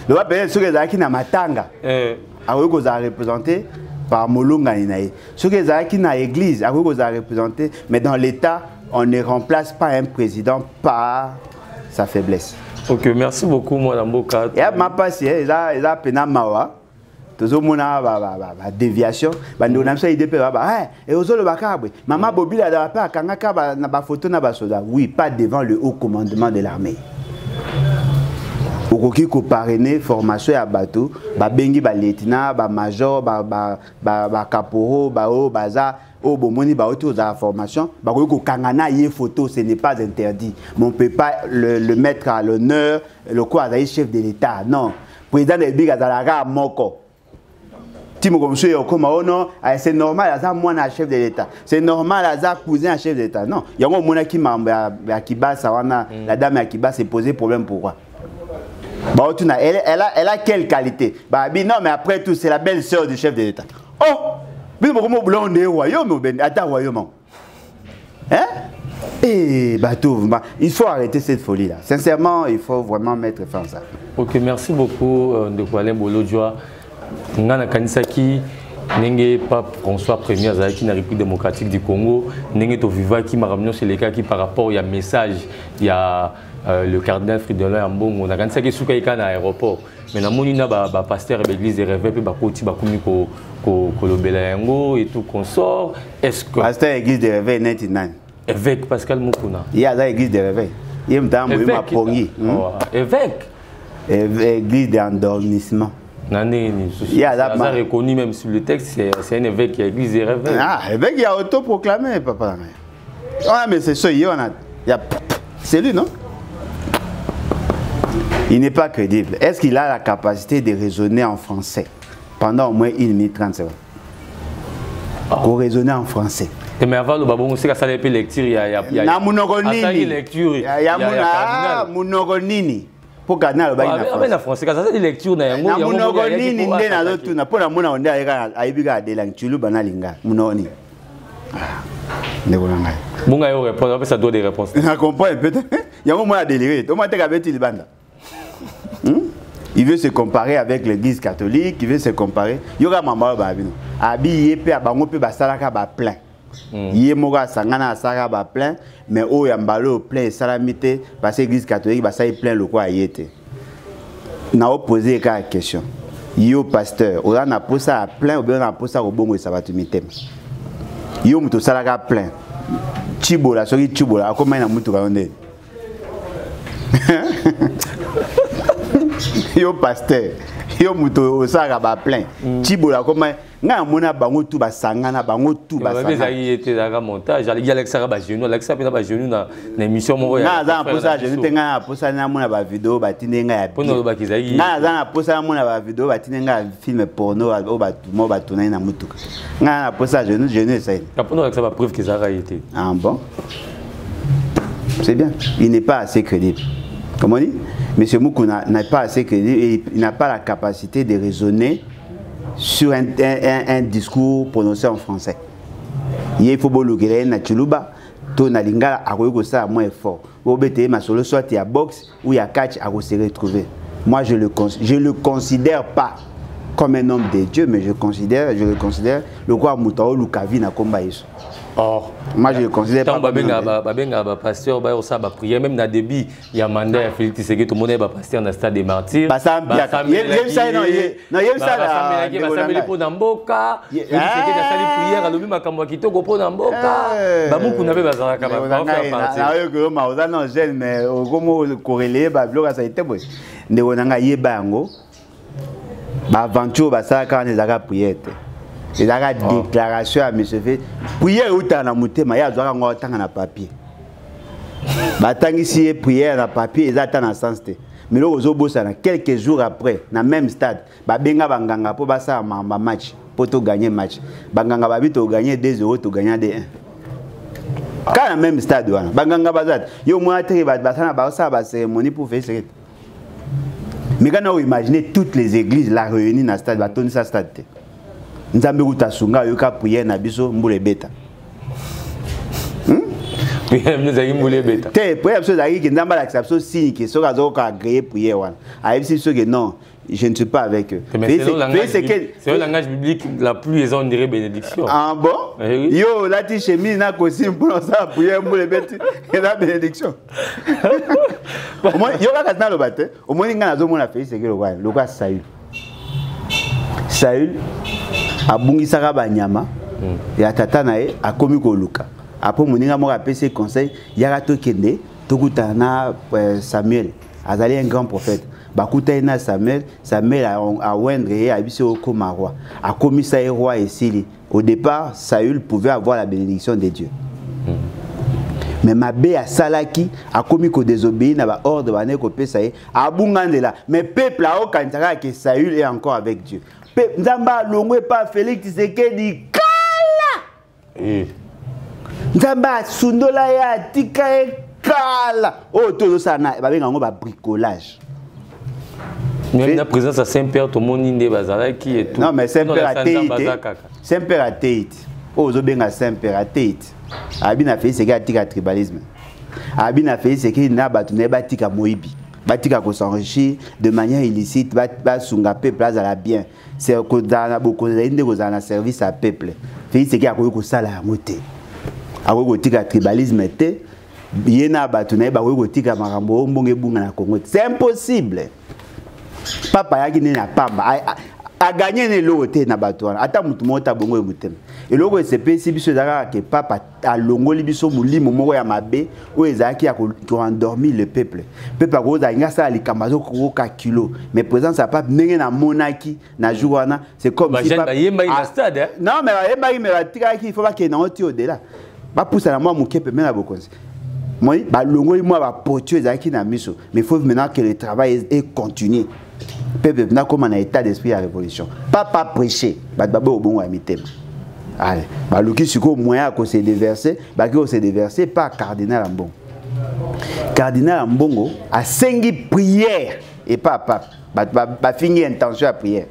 loba pene soki ezalaki na matanga akoki kozala représente par molongani na ye soki ezalaki na église akoki kozala représente mais dans l'état on ne remplace pas un président par sa faiblesse. Ok merci beaucoup mwana mboka ya mapasi eza pena mawa tozomona badéviation bandeko na biso mpe baba ozoloba kaka boye mama bobila azala mpe akangaka na bafoto na basoda oui pas devant le haut commandement de l'armée. Okoki koparraine formation ya bato babengi bamajor baoyo baza oyo bomoni bauti ozala formation. Bakoki kokanga na ye photo ce n'est pas interdit. Mais on peut pas le, le mettre à l'honneur lokola azali chef de l'état. Non. Président de république azalaka moko ti mokonzi mosusu ekokóma o non c'est normal aza mwana ya chef de l'état. C'est normal aza cousin ya chef de l'état. Non yango omonaki makambo ya kibasa wana la dame ya kibasa epose problème pourquoi baotuna elle, elle, a, elle a quelle qualité? Babi non mais après tout c'est la belle sœur du chef de l'état. Oh! Bino bokomi obende ata ango hein? Eh, bateau, il faut arrêter cette folie-là. Sincèrement, il faut vraiment mettre fin à ça. Ok, merci beaucoup, euh, Ndeko Alain Bolodjoa. Nga nakanisaki ndenge pape françois premier azalaki na république démocratique du congo ndenge tovivaki makambo nyonso elekaki par rapport ya message ya euh, le cardinal fridolin ya mbongo nakanisaki suka eka na aéroport. Mais namoni na bapaster ba ya baéglise de réveil mpe bakoti bakomi kolobela yango et tout consort est ce que paster église de réveil neti nani? Évêque pascal mokuna. Ye aza église de réveil ye mutala moyima pongi. évêque. Église d'endormissement Il y a là, reconnu même sur le texte, c'est un évêque qui a église des réveils. Ah, évêque qui a autoproclamé, papa. Ah, mais c'est ça, il y a, c'est lui, non? Il n'est pas crédible. Est-ce qu'il a la capacité de raisonner en français? Pendant au moins une minute 30 secondes Pour raisonner en français. Mais avant le babon, c'est que ça lecture, il y a il y a munoko nini lecture. Il y a munoko nini mpo cardinal alobaki na français kasi azali lecture na yango na monoko nini nde nazotuna mpo namona ngo nde ayebi kaka adelangi tulu banalinga monoko nini? Ndeko na ngai. Bonga yo répondre apesa droit de réponse [laughs] na comprendre peut [laughs] yango mona déliré. Toma teka beti libanda. Il veut se comparer avec l'église catholique il veut se comparer. Yoka mama oyo babino abi ye mpe bango mpe basalaka baplein ye moko asangana asalaka baplein mais oyo ya mbala oyo plein esalami te parce église catholique basali plein lokola ye te. Naopose kaka question. Yo pasteur oza na posa ya plein obe na posa kobongwisa bato mitema? Yo moto osalaka plein. Cibola soki cibola akomai na mutuka yo ndeni? [laughs] Yo pasteur yo moto osalaka baplein cibola akomai ngai namona bango tu basangana bango tu ezalaki ye te ezalaka montage aleki mpena na émission moko ngai aza na posa ya genou te ngai na posa namona bavideo batindi ngai ya ngai aza na posa namona bavideo batindi ngai ya filme porno oyo mo batunani na mutuka ngai na posa ya genou genou esaini mpona olekisa bapreuve ke ezalaka ye te ah bon? C'est bien. Il n'est pas assez crédible comment on dit monsieur Moukouna n'a pas assez crédible et il n'a pas la capacité de raisonner sur un, discours prononcé en français. Il faut bolugere na chuluba to na lingala akoyi kosala moins effort. Obete masolo soit ya boxe ou ya catch à se retrouver. Moi je le je le considère pas comme un homme de Dieu mais je considère je le considère le quoi mutao lukavi na komba yesu. Or, moi je le considère pas babenga bapasteur bayosala baprière même na début ya mandat ya félix tiseke tomonai bapasteur na stade des martyrs. Basambeli mpo na mboka tiseke asali prière alobi makambo ya kitoko mpo na mboka bamukuna mpe bazalaka baoyokoyoma oza na gene mais okomi koreleye babiloko asali te boye ndeko na ngai yeba yango. Baaventure basalaka wana ezalaka prière te ezalaka déclaration ya fe. Priere eutaka na motema ye azwaka yango atanga na papier. Batangisi ye priere na papier eza ata na sens te. Miloko ozobosana quelques jours après na même stade babenga banganga mpo basala makambo match mpo toganye match. Banganga babi toganye 2 0 toganya de 1 kaka na même stade wana banganga baza te. Yo mwana teke basala basala bacérémonie pour faire secrete mais kana oimagine toutes les églises la réunie na stade batondisa stade te nzambe kuta asunga ayoka priere na biso mbula ebeta ebeta te priere biso ezalaki ke nzambe alakisa biso signe ke soki azokoka agreye priere wana ayebisi biso ke non je ne suis pas avec eux. Mais c'est le langage biblique, la pluie, ils ont dirait bénédiction. Ah bon eh oui. Yo, là, tu chemise, na costume pour ça, pour les bêtes, et la bénédiction. [laughs] Au moins, yo, là, quand le bâtiment, au moins, il y a un homme qui a fait, c'est que le roi, le roi Saül. Saül, [laughs] abungisaka banyama ya tata na ye akomi koluka. Apres moninga moko apesi conseil yaka tokende tokutana na samuel. Azali un grand prophète. Bakutani na samuel samuel awendre ye ayebi so okóma roi. Akomisa ye roi esili. Au départ saül pouvait avoir la bénédiction de dieu. Me mabe asalaki akomi kodésobéir na baordre bandeki kopesa ye abunga nzela mais peuple aokanisaka ke saül est encore avec dieu nzambe alongwe pa félix tisekedi kala! Nzambe asundola ye atika ye kala. Oyo tozosala na babenga yango babricolage même na présence ya saint père tomoni nde bazalaki et tout. Non mais saint père atei te saint père atei te oyo ozobenga saint père atei te abi na félix seke atika tribalisme. Abi na félix seke na bato na ye batika moyibi. Batika kosenrichir de manière illicite basunga peuple azala bien kozala na bokonzi ezali nde kozala na service ya peuple. Félix seke akoki kosala yango te akoki kotika tribalisme te ye na bato na ye bakoki kotika makambo oyo mbongo ebunga na congo te c'est impossible. Papa ayaki nde na pamba aganye na eloko te na bato wana ata motu moko ta bongo ye motema eloko esepesi biso eza kaka ke papa alongoli biso molimo moko ya mabe oyo ezalaki ya koendormir le peuple. Peuple akokoza alingi asala likambo azokoka kilo. Mais présence ya pape ndenge namonaki na jour wana c'est comme si non mais bayembaki mais batikaki il faut bakende yango ti odela bapusana mwa moke pembe na bokonzi. Moi balongoli mwa bapotio ezalaki na miso. Mais il faut maintenant que le travail est continué peuple mpena kóma na état d'esprit ya révolution. Pas prêcher bato baboyi obongo ya mitema sikoyo moyen ya kose déverse baki kose déverse pa cardinal ya mbongo cardinal ya mbongo asengi prière epa ya pape. Bato bafingi intention ya prière.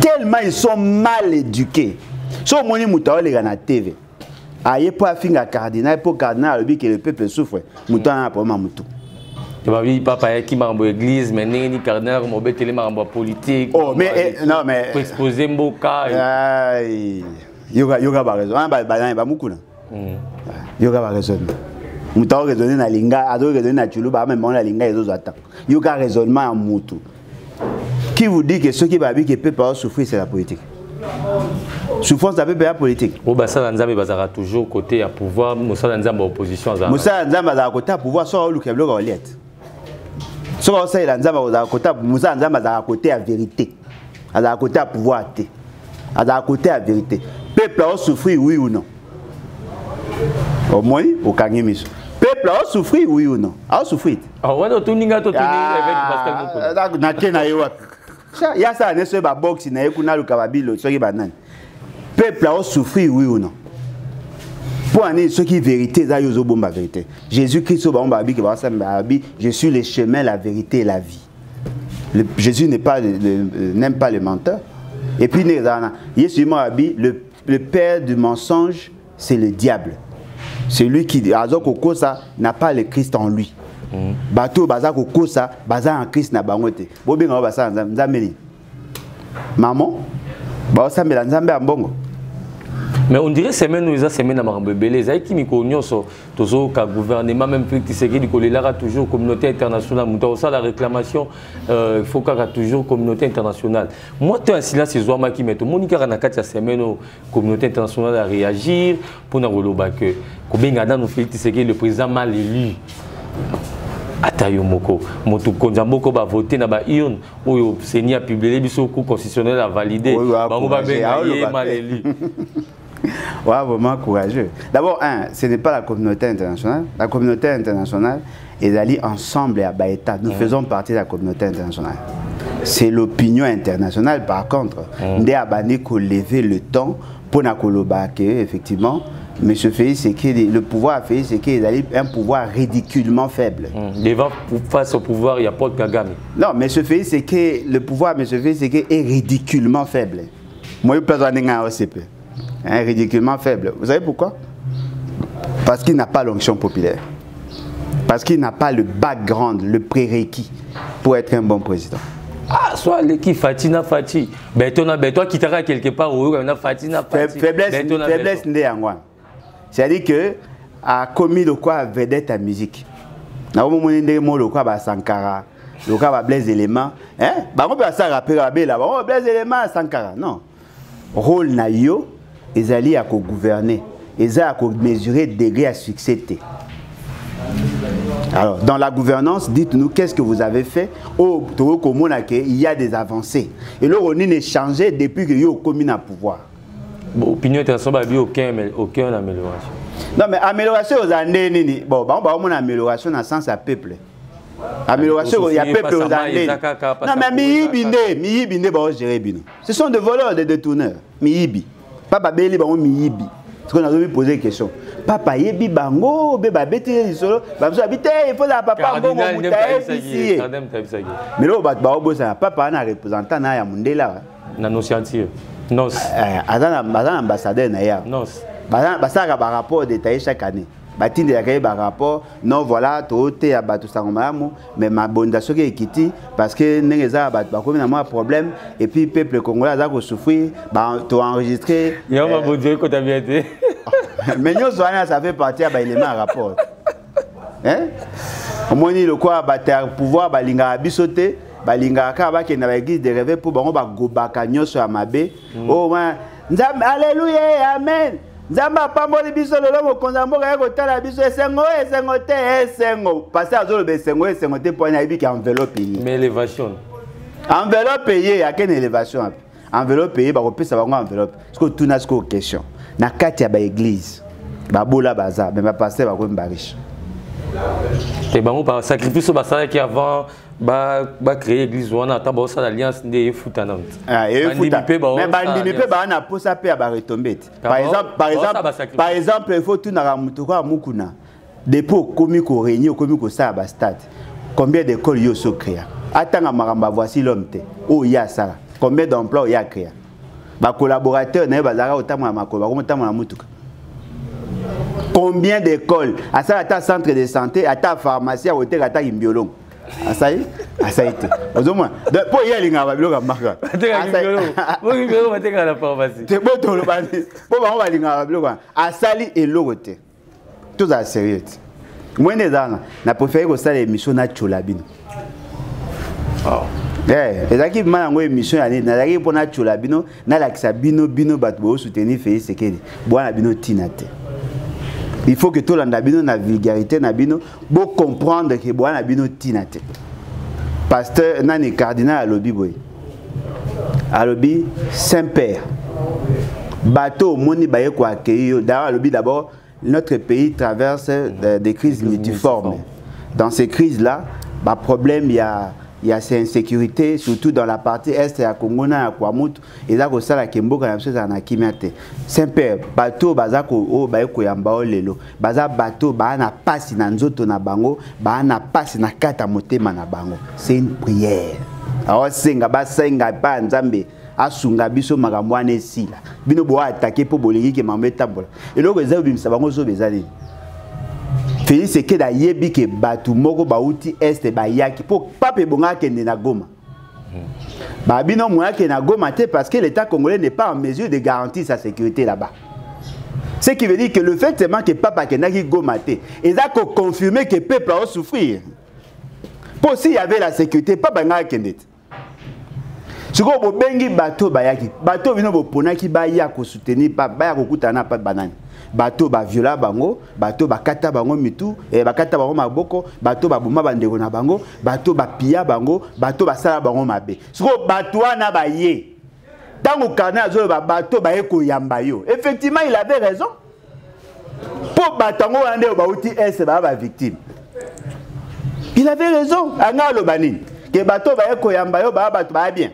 Tellement ils sont mal éduqués. So omoni moto aoleka na tv aye mpo afinga cardinal mpo cardinal alobi ke le peuple souffre. Wana na ya motu babi papa ayaki makambo église mais ndenge ni cardinal mobeteli makambo ya politique. Oh, mais, eh, non, mais, expose mboka yoka, baraison wana banani bamukuna yoka baraisonnement moto aoraisonne na linga azoraisonne na tshulu bamembango na linga ezozwa ntango yoka raisonnement ya motu qui vous dit que soki babi ke peuple aosouffrir c'est la politique? Souffrance ya peuple ya politique. Oyo basala nzambe bazalaka toujours côté ya pouvoir. Mosala nzambe ya opposition mosala nzambe azalaka côté ya pouvoir soki aoluka biloko ya kolia te soki aosalela nzambe ozalaka côté mosala nzambe azalaka côté ya vérité. Azalaka côté ya pouvoir te. Azalaka côté ya vérité. Peuple aosouffrir oui ou non? Omoi okangi miso. Peuple aosouffrir oui ou non? Aosouffrir te. Mokolo. nake na ye wapi? Ya sala ne soki baboxi na ye kuna aluka babilo soki banani peuple aosouffrir oui ou non mpo ani soki vérité eza yo ozobomba vérité jésus christ baosamba babi je suis le chemin la vérité et la vie le, jésus n'est pas n'aime pas le menteur et puis mo abi le, le père du mensonge c'est le diable celui qui aza kokosa n'a pas le christ en lui bato baza kokosa baza na krist na bango te bobenga basala nzambe nzambe nini mamo baosambela nzambe ya mbongo mais on dirait semaine oyo eza semaine ya makambo ebele ezalaki mikolo nyonso tozoyoka gouvernement même mpe tisekedi kolelaka toujours communauté internationale. Moto akosala réclamation euh, il faut kaka toujours communauté internationale. Moi to ya silence tomoni kaka na kati ya semaine communauté internationale ya réagir kobenga nano félix tisekedi le président mal élu? Ata yo moko. Moto konza moko bavote na baurne oyo seni apublie biso cour constitutionnel avalide bango babenga ye mal élu [laughs] Ouais, vraiment courageux. D'abord, un, ce n'est pas la communauté internationale. La communauté internationale est allée ensemble à Baïta. Nous faisons partie de la communauté internationale. C'est l'opinion internationale, par contre. Nous avons lever le temps pour nous effectivement, M. Félix, c'est que le pouvoir a fait, c'est qu'il a un pouvoir ridiculement faible. Devant, face au pouvoir, il y a Paul Kagame. Non, M. Félix, c'est que le pouvoir, M. Félix, c'est qu'il est ridiculement faible. Moi, je ne peux pas dire OCP. Hein, ridiculement faible. Vous savez pourquoi? Parce qu'il n'a pas l'onction populaire. Parce qu'il n'a pas le background, le prérequis pour être un bon président. Ah, soit l'équipe Fatina Fati. Ben, toi, ben, toi qui t'as quelque part, ou Fatina Fati. Faiblesse, faiblesse n'est en C'est-à-dire que a commis le quoi vedette à musique. Na moment ndenge mo le quoi ba Sankara, le quoi ba Blaise élément, hein? Ba on peut ça rappeler belle là, ba Blaise élément Sankara. Non. Rôle na yo ezali ya kogouverner eza ya komesurer degré ya succès te Alors, dans la gouvernance, dites-nous qu'est-ce que vous avez fait? Au il y a des avancées. Et là, on a changé depuis que avez commis à pouvoir. Bon, opinion internationale, il n'y a aucune, aucune amélioration. Non, mais amélioration aux années, bon, bah, on a amélioration dans le sens à peuple. Amélioration, il y a peuple aux années. Non, mais miyibi ne, miyibi ne, bah, gérer bino. Ce sont des voleurs, des détourneurs. Miyibi. Papa Beli, bah, miyibi. Ce qu'on a posé poser question. papa yebi bango be babeteli lisolo. Babiso babi te ifoza papa mbongo moto ayebisi ye mais loko bato baobosana papa wana représentant na ya mondela na nosiantir nos. Eh, aza na ambassadeur na ye basalaka barapport détaillé chaque année batindelaka ye barapport non voilà tooteya bato sango malamu. Mais mabonda soki ekiti parce que ndenge eza bato bakomi na mwa problème. Et puis peuple congolais aza kosouffrir. Toenregistré yo mabondi ekota bien te. [laughs] Mais nyonso wana ça fait partie ya baélément ya rapport. Omoni lokwa bato ya pouvoir balingaka biso te. Balingaka kaka bakende baéglise de reve mpo bango bagobaka nyonso ya mabe. Oyo wana nzambe alleluya amen nzambe apamboli biso lelo mokonzi ya mboka ye kotala biso. Esengo esengo te esengo. Paster azoloba esengo esengo te mpo ani ayebiki enveloppe ye. Enveloppe ye akende élévation ape. Enveloppe ye bakopesa bango enveloppe. Soki otuna sikoyo question. Na kati ya baeglize babola baza me bapaster bakomi bariche te bango basacrifice oyo basalaki avant bacréer église wana ata baosala alliance nde efutana me bandimi mpe baa na posa mpe ya baretombe ete par exemple ifo tunaka moto kaka mokuna depuis okomi koréuni okomi kosala bastade combien d'école yo oso créa? Atanga makambo ya voici l'homme te oyo ye asala combien d'emploi oyo acréa bacollaborateur na ye bazalaka kotambola makolo bakomotambola motuka. Combien d'école asala ata centre de santé ata pharmacie akoteka ata kimbiolongo asali asali te. Ozomona mpo ye alingaka babiloko ya maka botoloba mpo bango balingaka babiloko wana. Asali eloko te. Tozala sérieux te. Mwene ezalanga na préféré kosala émission natiola bino. Ezalaki ma yango émission ya nini? Nazalaki mpo natiola bino nalakisa bino bino bato boosoutenir félix sekedi. Bwana bino ntina te il faut que bino na vulgarité na bino bocomprendre ke bwana na bino ntina te pasteur nani cardinal alobi boye alobi saint père bato omoni baye koaccueillir yo d'ailleurs alobi d'abord notre pays traverse des crises multiformes. dans ces crises là baproblème ya il y a ces insécurités surtout dans la partie est ya Congo na ya Kwamutu eza kosala ke mboka na biso ezala na kimia te. Saint-père bato baza oyo baye koyamba o lelo. Baza bato baa na pasi na nzoto na bango baa na pasi na kati ya motema na bango. C'est une prière. Aosenga basenga epai ya nzambe asunga biso makambo wana esila. Bino boatake mpo bolingi ke mambo etambola eloko eza kobimisa bango zobe eza nini félix ekede ayebi ke bato moko bauti este bayaki mpo papa ebonga akende na goma. Babino moya akende na goma te parce que l'état congolais n'est pas en mesure de garantir sa sécurité là-bas. Ce qui veut dire que le fait seulement que papa akendaki goma te eza koconfirme que peuple aosouffrir mpo si y avait la sécurité papa nga akende te sikoyo bobengi bato bayaki bato bino boponaki baya kosoutenir papa baya kokutana na papa banani bato baviola bango bato bakata bango mitu eh, bakata bango maboko bato baboma bandeko na bango bato bango bato basala bango mabe. Sikoyo bato wana baye. Ntango karne azoloba bato baye koyamba yo. Effectivement il avait raison. Mpo bato yango wana nde oyo bauti ese baya bavictime il avait raison. Anga aloba nini? Ke bato baye koyamba yo baya bato bien.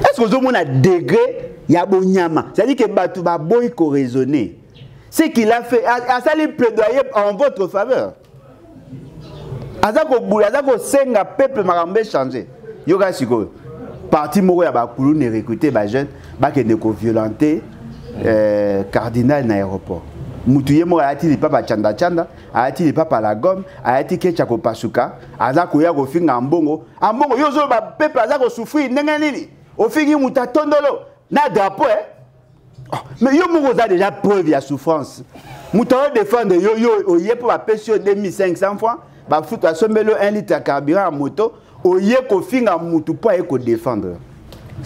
Est ce que ozomona degré ya bonyama. C'est-à-dire que bato baboyi koraisonner ce qu'il a fait asali plaidoyer en votre faveur. Aza kobula aza kosenga peuple makambo echange yoka sikoyo parti moko ya bakuluni recrute bajeune bakende koviolente euh, cardinal na aéroport. Mutu ye moko ayati lipapa canda-canda ayati lipapa la gomme ayati kecha kopasuka aza koya kofinga mbongo. Ambongo yo ozoloba peuple aza kosouffrir ndenge nini? Ofingi mutu atondolo na drapeau eh? oh, mais yo moko oza déjà preuve ya souffrance. Moto odéfendre yo yo oye mpo bapesi yo 2500 francs bafuta asombeli yo 1 litre ya carburant ya moto oye kofinga motu mpo aye kodéfendre.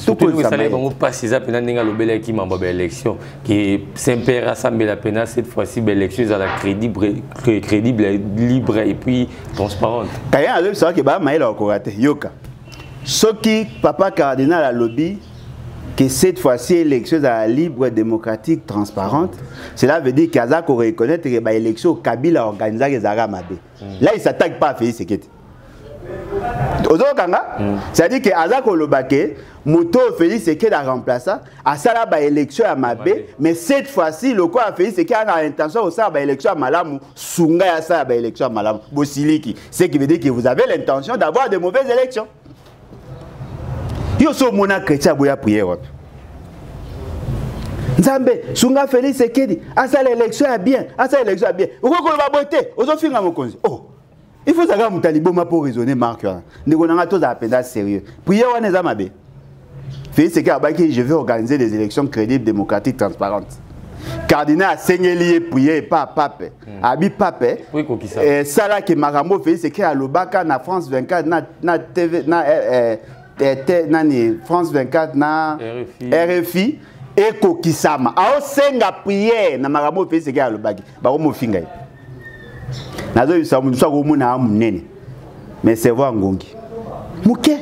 Tokoesala bango mpasi eza mpena ndenge alobelaki mambo ya baélection ke saint-père asambela mpena cette fois-ci baélection ezala crédible libre et puis transparente. Kaya azobisaka ke baya mayele bakoka te yoka. Soki papa cardinal alobi que cette fois-ci élection est libre, démocratique, transparente, cela veut dire qu'Aza reconnaître que l'élection Kabila organisé les Arabes. Là, il ne s'attaque pas à Félix Sekete. c'est-à-dire que aza koloba ke moto félix sekedi aremplaça asala baélection ya mabe mais cette fois-ci lokola félix sekedi ana intention kosala baélection ya malamu sunga ya asala baélection ya malamu bosiliki. Ce qui veut dire que vous avez l'intention d'avoir de mauvaises élections yo so omona chrétien aboya priere wapi nzambe sunga félix sekedi asala élection ya bien asala élection ya bien. Okoki koloba boye te ozofinga mokonzi. Oh il faut zaka moto aliboma mpo raisonner marke wana ndeko nanga tozala mpenza sérieux. Priere wana eza mabe. Félix sekedi abaki je vais organiser des élections crédibles démocratiques transparentes. Cardinal asengeli ye priere epa pape. Abi pape. Esalaki makambo félix sekedi alobaka na france 24 na, na tv na eh, eh, nani france 24 na rfi, RFI ekokisama. Aosenga priere na makambo oyo feseke alobaki. Bakomofinga ye. Nazoyebisa motu so akomona a monene. Mais cerveau angongi moke.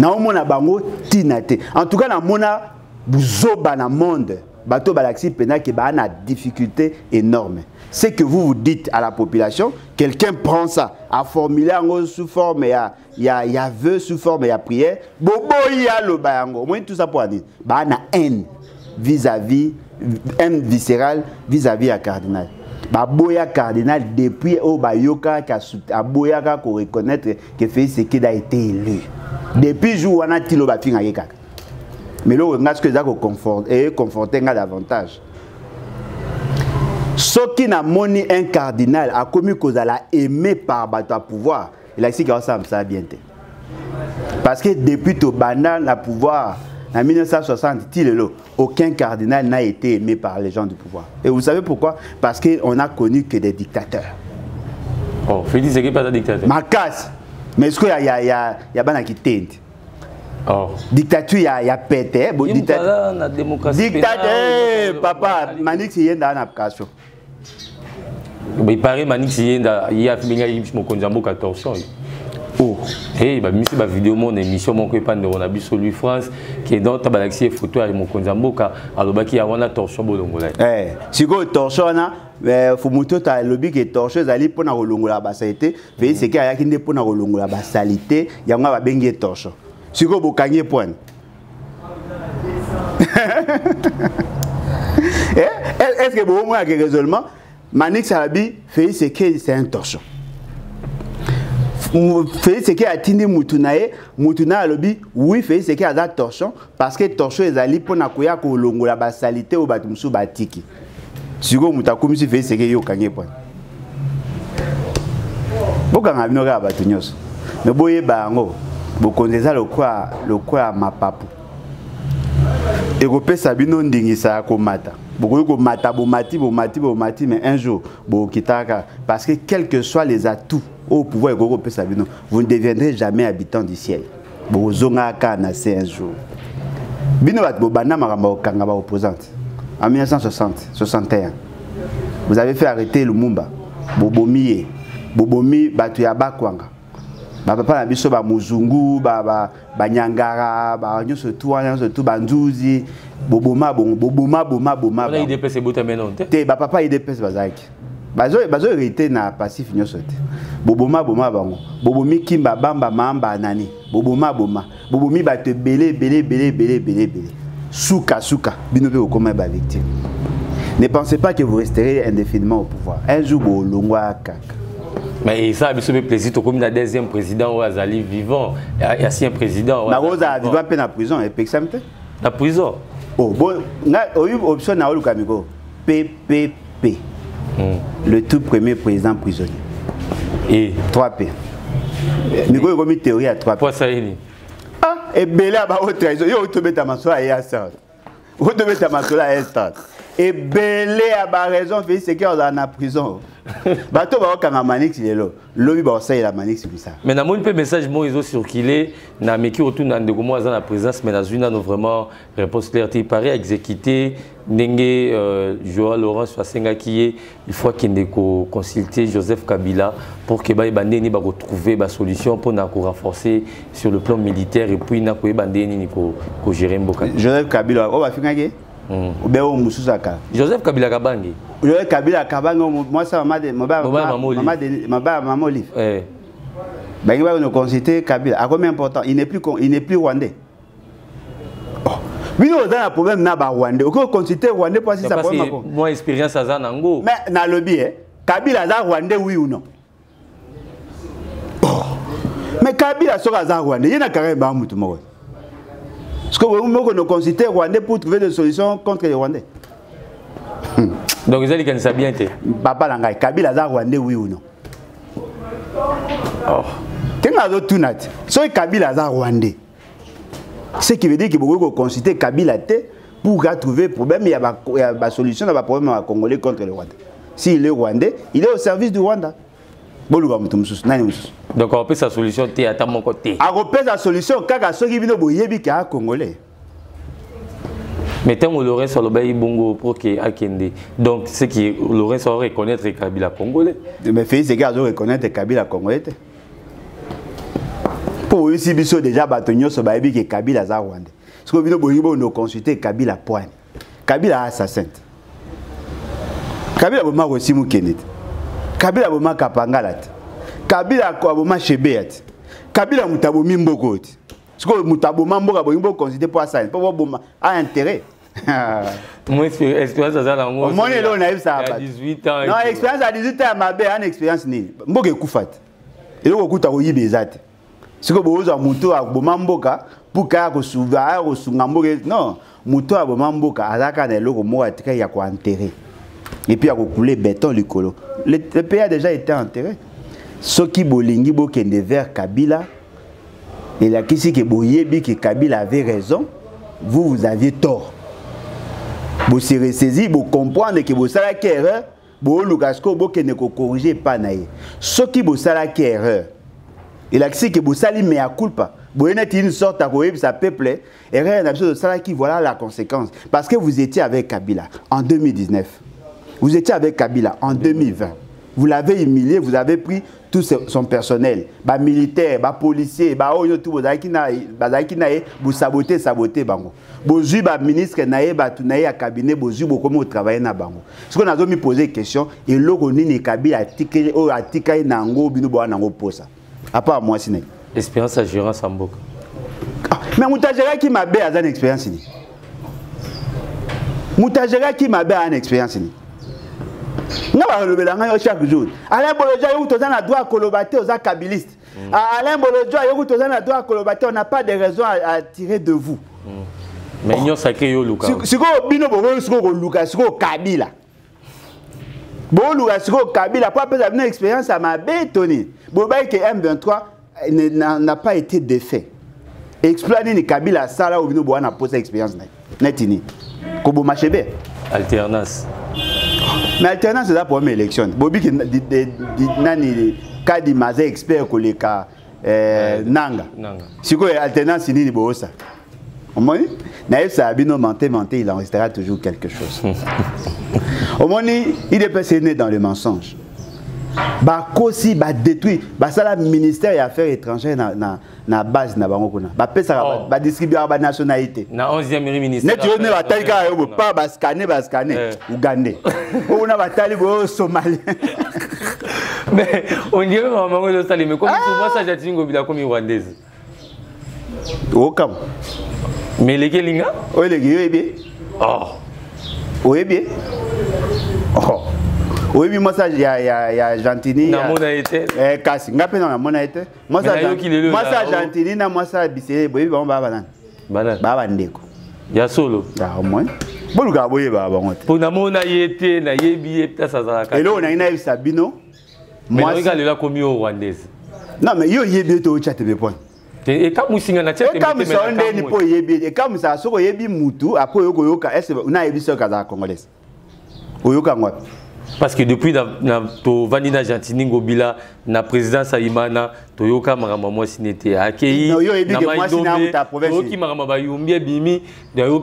Naomona bango ntina te. En tout cas namona buzoba na monde. Bato balakisi mpenza ke baa na difficulté énorme ce que vous vous dites à la population quelqu'un prend ça. A formulé yango sous forme ya ya ya vœu sous forme ya prière. Boboyi aloba yango omoni tout ça pour nini baa na haine vis-à-vis haine viscérale vis-à-vis ya cardinal. Baboya cardinal depuis oyo bayokaka aboyaka koreconnaître que félix sekedi a été élu. Depuis jour wana tilo bafingaki kaka mais loko nga soki eza econforte nga davantage soki namoni un cardinal akomi kozala aimé par bato ya pouvoir elakisi kaosala mosala bien te parce que depuis tobanda na pouvoir en 1960 ti lelo aucun cardinal n'a été aimé par les gens du pouvoir. Et vous savez pourquoi? Parce qu'on a connu que des dictateurs. Oh, Félix Sekedi pas un dictateur? Makasi mais ce qu'il y a, y a, y a, y a dictature ya, ya pete bo dictateur dictateur papa manix yenda na application. Ipare manix yenda ye afinga mokonzi ya mboka torsion oh. hey, bamisi bavideo moko na émission moko epa ndeko na biso lui france ke donc tabalakisi ye photo ya mokonzi ya mboka alobaki ya wana torsion bolongola ye. Eh, sikoyo torsion wana eh, moto oyo alobi ke torsion ezali mpona kolongola basali te fei seke ayaki nde mpona kolongola basali te yango babengi ye torsion sikoyo bokangi ye pwani est ce que bokomonaka raisonnement manix alabi fei seke c'est un torsion félix seke atindi mutu na ye mutu na ye alobi wi félix seke aza torchon parce que torchon ezali mpona koya kolongola basali te oyo bato mosusu batiki sikoyo moto akomisi félix seke ye okangi mpona bokanga bino kaka bato nyonso. Me boyeba yango bokonzi eza lokola mapapu. Ekopesa bino ndingisa ya komata. Bokoki komata bomati bomati bomati mais un jour bokitaka. Parce que quel que soit les atouts au pouvoir ekoki kopesa bino. Vous ne deviendrez jamais habitant du ciel. Bokozongaka kaka na se un jour. Bino bato bobanda makambo kokanga baopposante en 1960 61 vous avez fait arrêter lumumba. Bobomi ye. Bobomi bato ya bakwanga bapapa na biso bamozungu banyangara nyonso tu wana nyonso tu banzuzi boboma bongo boboma boma boma te bapapa idps bazalaki. Bazoherite na passif nyonso te. Boboma boma bango. Bobomi kimba bamba mamba nani. Boboma boma bobomi bato ebele ebele ebele ebele ebele ebele. Suka suka. Bino mpe bokoma bavictime ne pensez pas que vous resterez indéfiniment au pouvoir. Un jour bolongwa kaka mais ça biso mpe plaisir tokomi na deuxième président oyo azali vivant. Ancien président nakozala vivant. mpe na prison epekisami te? Na prison. Oyi option na oluka miko. Ppp mm. le tout premier président prisonnier. Et? 3p miko ekomi théorie ya 3p posa ini ah ebele ya bao trahison. Yo otobeta masolo ya ye ya stade otobeta masolo ya ye stade ebele ya baraison félix seke ozala na prison. [laughs] Bato baokanga manix lelo lobi baosalela manix misala mais namoni mpe message moko ezocircule na meki otuna ndeko moko aza na présence mais nazwi nano vraiment réponse claire te pari exécuté. Ndenge euh, joa laurence asengaki ye il faut akende koconsulte joseph kabila pour ke bayeba ndenge nini bakotrouve basolution mpona korenforcer sur le plan militaire et puis na koyeba ndenge nini kogere mboka. Joseph kabila oyo bafingaki ube oyo mosusu aka joseph kabila kabange. Joseph kabila kabange mwasi mabaya mama olive. bangi bakono consulter kabila. Akomi important il n'est plus, il n'est plus rwandais. Bino oza na problème na barwandais okoki consulter rwandais mpo asisa mwa expérience aza nango mais nalobi e kabila aza rwandais oui ou non? Mais kabila soki aza rwandais ye na kaka ebaa mutu moko Parce que vous me consulter Rwandais pour trouver des solutions contre les Rwandais. Donc vous allez que ça bien été. Papa Langai, Kabila za Rwandais oui ou non? Oh. Tenga zo tunat. So Kabila za Rwandais. Ce qui veut dire que vous pouvez consulter Kabila pour trouver problème il y a solution à problème à Congolais contre le Rwanda. S'il est Rwandais, il est au service du Rwanda. Boluka moto mosusu nani mosusu? Donc akopesa solution te ata moko te akopesa solution kaka soki bino boyebi ke acongolais mais ntango laurence alobaki bongo pour ke akende donc ce qui laurence ao reconnaître kabila congolais. Mais félix eke azo reconnaître kabila congolais. Te mpo oyisi biso déjà bato nyonso bayebi ke kabila aza rwandais soki bino bolingi bono consulte kabila poine. Kabila assassin te kabila bomaka osimu kende te kabila abomaka pangala te. Kabila aboma shebeya te. Kabila moto abomi mboko te. Sikoyo moto aboma mboka bolingi boconsidere mpo asali mpo boboma a intérêt [laughs] aza omoni eloko nayebisaka non expérience ya 18 ans ya mabe ana expérience nini? Mboka ekufa te. Eloko okuta koyiba eza te. Sikoyo bozwa moto aboma mboka mpuka ya kosunga mboka non. Moto aboma mboka azalaka na eloko moko atika ya koenterre et puis akokule béton likolo. Le, le pays a déjà été enterré. Soki bolingi bokende vers kabila elakisi ke boyebi ke kabila avait raison vous vous aviez tort. Bose ressaisi bocomprendre ke bosalaki erreur booluka sikoyo bokende kokorrige epa na ye. Soki bosalaki erreur elakisi ke bosali mea culpa boye neti une sorte ya koyebisa peuple erreur na biso tosalaki voilà la conséquence. Parce que vous étiez avec kabila en 2019 Vous étiez avec Kabila en 2020. Vous l'avez humilié, vous avez pris tout son personnel. Bah militaire, bah policier, bah oh tout bozaki na bazaki na vous sabotez saboter bango. Bozu ba ministre na ye ba tu na ye à cabinet bozu bo comment travailler na bango. Ce qu'on a mis poser question et loko nini Kabila atikeli o atikai na ngo bino bo na ngo posa? À part moi siné. Expérience à gérance en boka. Ah, mais mutajera ki mabe azan expérience ni. Mutajera ki mabe an expérience ni. Nga balobela ngai yo chaque jour. Alain bolojo ayoki toza na droit akoloba te oza kabiliste alain bolojo ayoki toza na droit akoloba te on n'a pas de raison à, tirer de vous. Mais nyonso ake yo oluka sikoyo bino bokoki sikoyo koluka sikoyo kabila. Booluka sikoyo kabila mpo apesa bino expérience ya mabe toni boyebaki ke m23 n'a pas été défait. Exploit nini kabila asala oyo bino bowa na posa expérience na neti nini? Koboma chebe alternance mais alternance eza problème élection bobiki nani kadi maza expert koleka eh, nanga. Sikoyo alternance nini boyosa omoni nayebisaka bino mente mente il en restera toujours quelque chose. [laughs] Omoni idps est né dans le mensonge bakosi badétruit. Basala ministère ya affaires étrangères na, na, na base na bango kuna. Bapesaka Oh. badistribuaka banationalité na 11e ministère neti yo nde batali kaka yo bopa baskane Eh. ugandais [laughs] oyo kuna batali boyo somalien. [laughs] Mais on dirait mamango ezosali mais comme souvent ça jatini ngobila komi rwandaise. Okama mais elekelinga oyo eleki yo oyebi ye? oh. Oyebi ye? Oh. Oyebi mwasa ya, ya, ya gentini ya- namona ye te Eh, kasi nga mpe na namona ye te mwasa na- gentini na mwasa bisele boyebi bango baa banani. Bana baa bandeko ya solo omoi bolukaka boyebaka bango te. Mpo namona ye te nayebi ye place azalaka eloko nangi nayebisa bino mwasi- nayoka lelo akomi o rwandaise. Non mais yo oyebi ete otya Te- ekamwisinga na ekamwisa yo ndeni mpo oyebi ete ekamwisaka soki oyebi mutu apres oyo koyoka ese nayebi soki azala congolaise oyoka wapi parce que depuis tovandi na gentini ngobila na présidence ayimana toyoka makambo ya mwasi ne te akei toyoki makambo bayumbi ebimi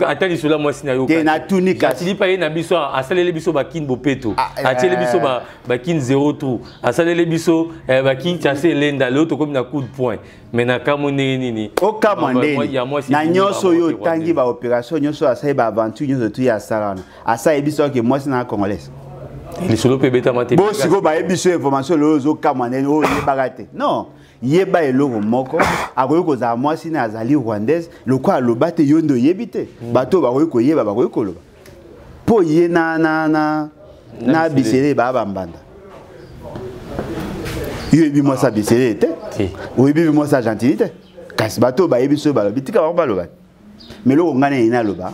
ata lisolo ya mwasi nayokatilipa ye na biso asalele biso bakine bopeto. Ah, eh, Atiele biso eh, bakine eh. zéro trou asalele biso bakine chase elenda leo tokomi na coup de point mai nakamo ndenge nini? Okamwa ndeni na nyonso oyo otangi baopération nyonso asali baaventure nyonso tu ya asala wana asali biso oke mwasi na congolaise lisolo mpe ebetama te. Bo sikoyo bayebi biso information loyo ozokamwa ndeni oyo oyebaka te. Non yeba eloko moko akoki kozala mwasi na azali rwandaise lokola aloba te yo nde oyebi te. Bato oyo bakoki koyeba bakoki koloba. Mpo ye na na na na Bisele. baa bambanda. Yo oyebi mwasi ya bisele te. Te. oyebi bi mwasi ya gentili te. Kasi bato oyo bayebi so balobi tika bango baloba mais eloko ngai nayini aloba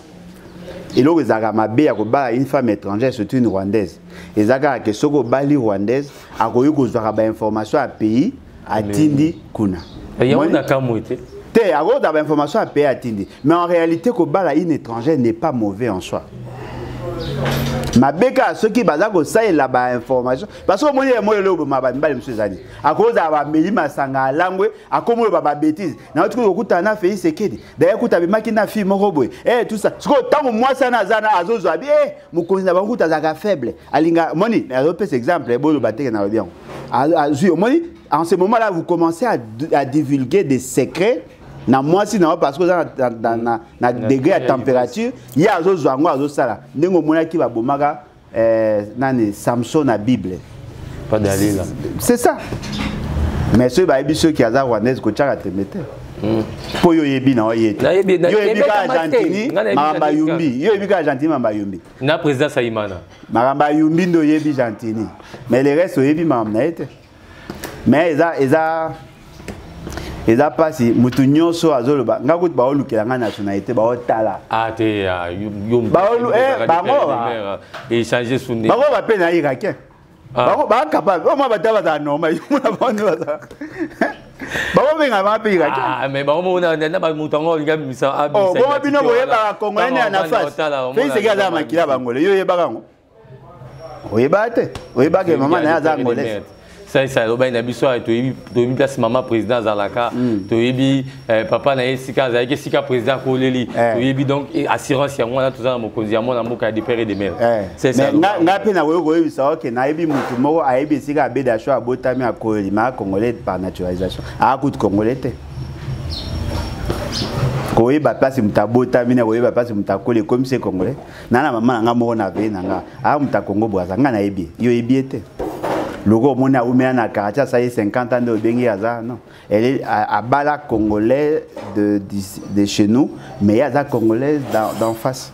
eloko ezalaka mabe ya kobala une femme étrangère surtout une rwandaise. Eza kaka ke soki obali rwandaise akoki kozwaka bainformation ya pays atindi kuna. Yango Moni- na kamwe te te akoki kozwa bainformation ya pays atindi. Mais en réalité kobala une étrangère n'est pas mauvais en soi mabe kaka soki baza kosalela bainformation parce que omoni emo eloko boma bamibali mosusu ezali akozala bameli masanga alangwe akomi oyo bababétise nauti kuta kokutana na félix sekedi daye kuta abimaki na fille moko boye e tout ça sikoyo ntango mwasi wana aza na azozwa bi e mokonzi na bango kuta azalaka faible alinga moni azopesa exemple boloba teke nalobi yango azwi omoni en ce moment là vous commencez à, à divulguer des secrets na mwasi na yo parce que oza na, na, na, na degré ya température ye azozwa yango azosala. Ndenge omonaki babomaka eh, nani samson na bible. C'est ça. Mais soki bayebi soki aza rwandaise kotiaka tembe te mpo yo oyebi na yo ye te. Yo oyebi kaka argentini makambo Argentini ayumbi yo oyebi kaka argentini makambo ayumbi na présidence ayimana makambo ayumbi nde oyebi gentini mais le reste oyebi makambo na ye te. Mais eza eza eza mpasi moto nyonso azoloba ngai kuti baolukela ngai nationalité baotala bangoba mpe na irakien bakapable omwa bata bazala normal yomona bango bazala bakobenga mape irakiabongo bino boyebaka congolene ya nafas feiseki aza makila bangole yo oyebaka yango oyebaka te oyebaka mama na ye aza angolaise salisa alobaki na biso awa toyebi place mama président azalaka toyebi eh, papa na ye esika azalaki esika président akoleli Eh. toyebi donc assurance yango wana toza na mokonzi ya mwana mboka ya depere et de mer Eh, C'est ça, mais alors. nga nga mpe nakoki koyebisa oke nayebi motu moko ayebi esika abeda sho abotami akoyeli maa congolais par naturalisation. Aa kutu congolais te. Koyeba place moto abotami na koyeba place moto akoli ekomi se congolais. Na na mama na nga moko na vei na nga aa moto akongo braza nga nayebi ye yo oyebi ye te loko omoni aumela na quartier asali 50 ans nde obengi aza non. Ele a- abala congolais de, d'ici- de chez nous mais ye aza congolais d'en face.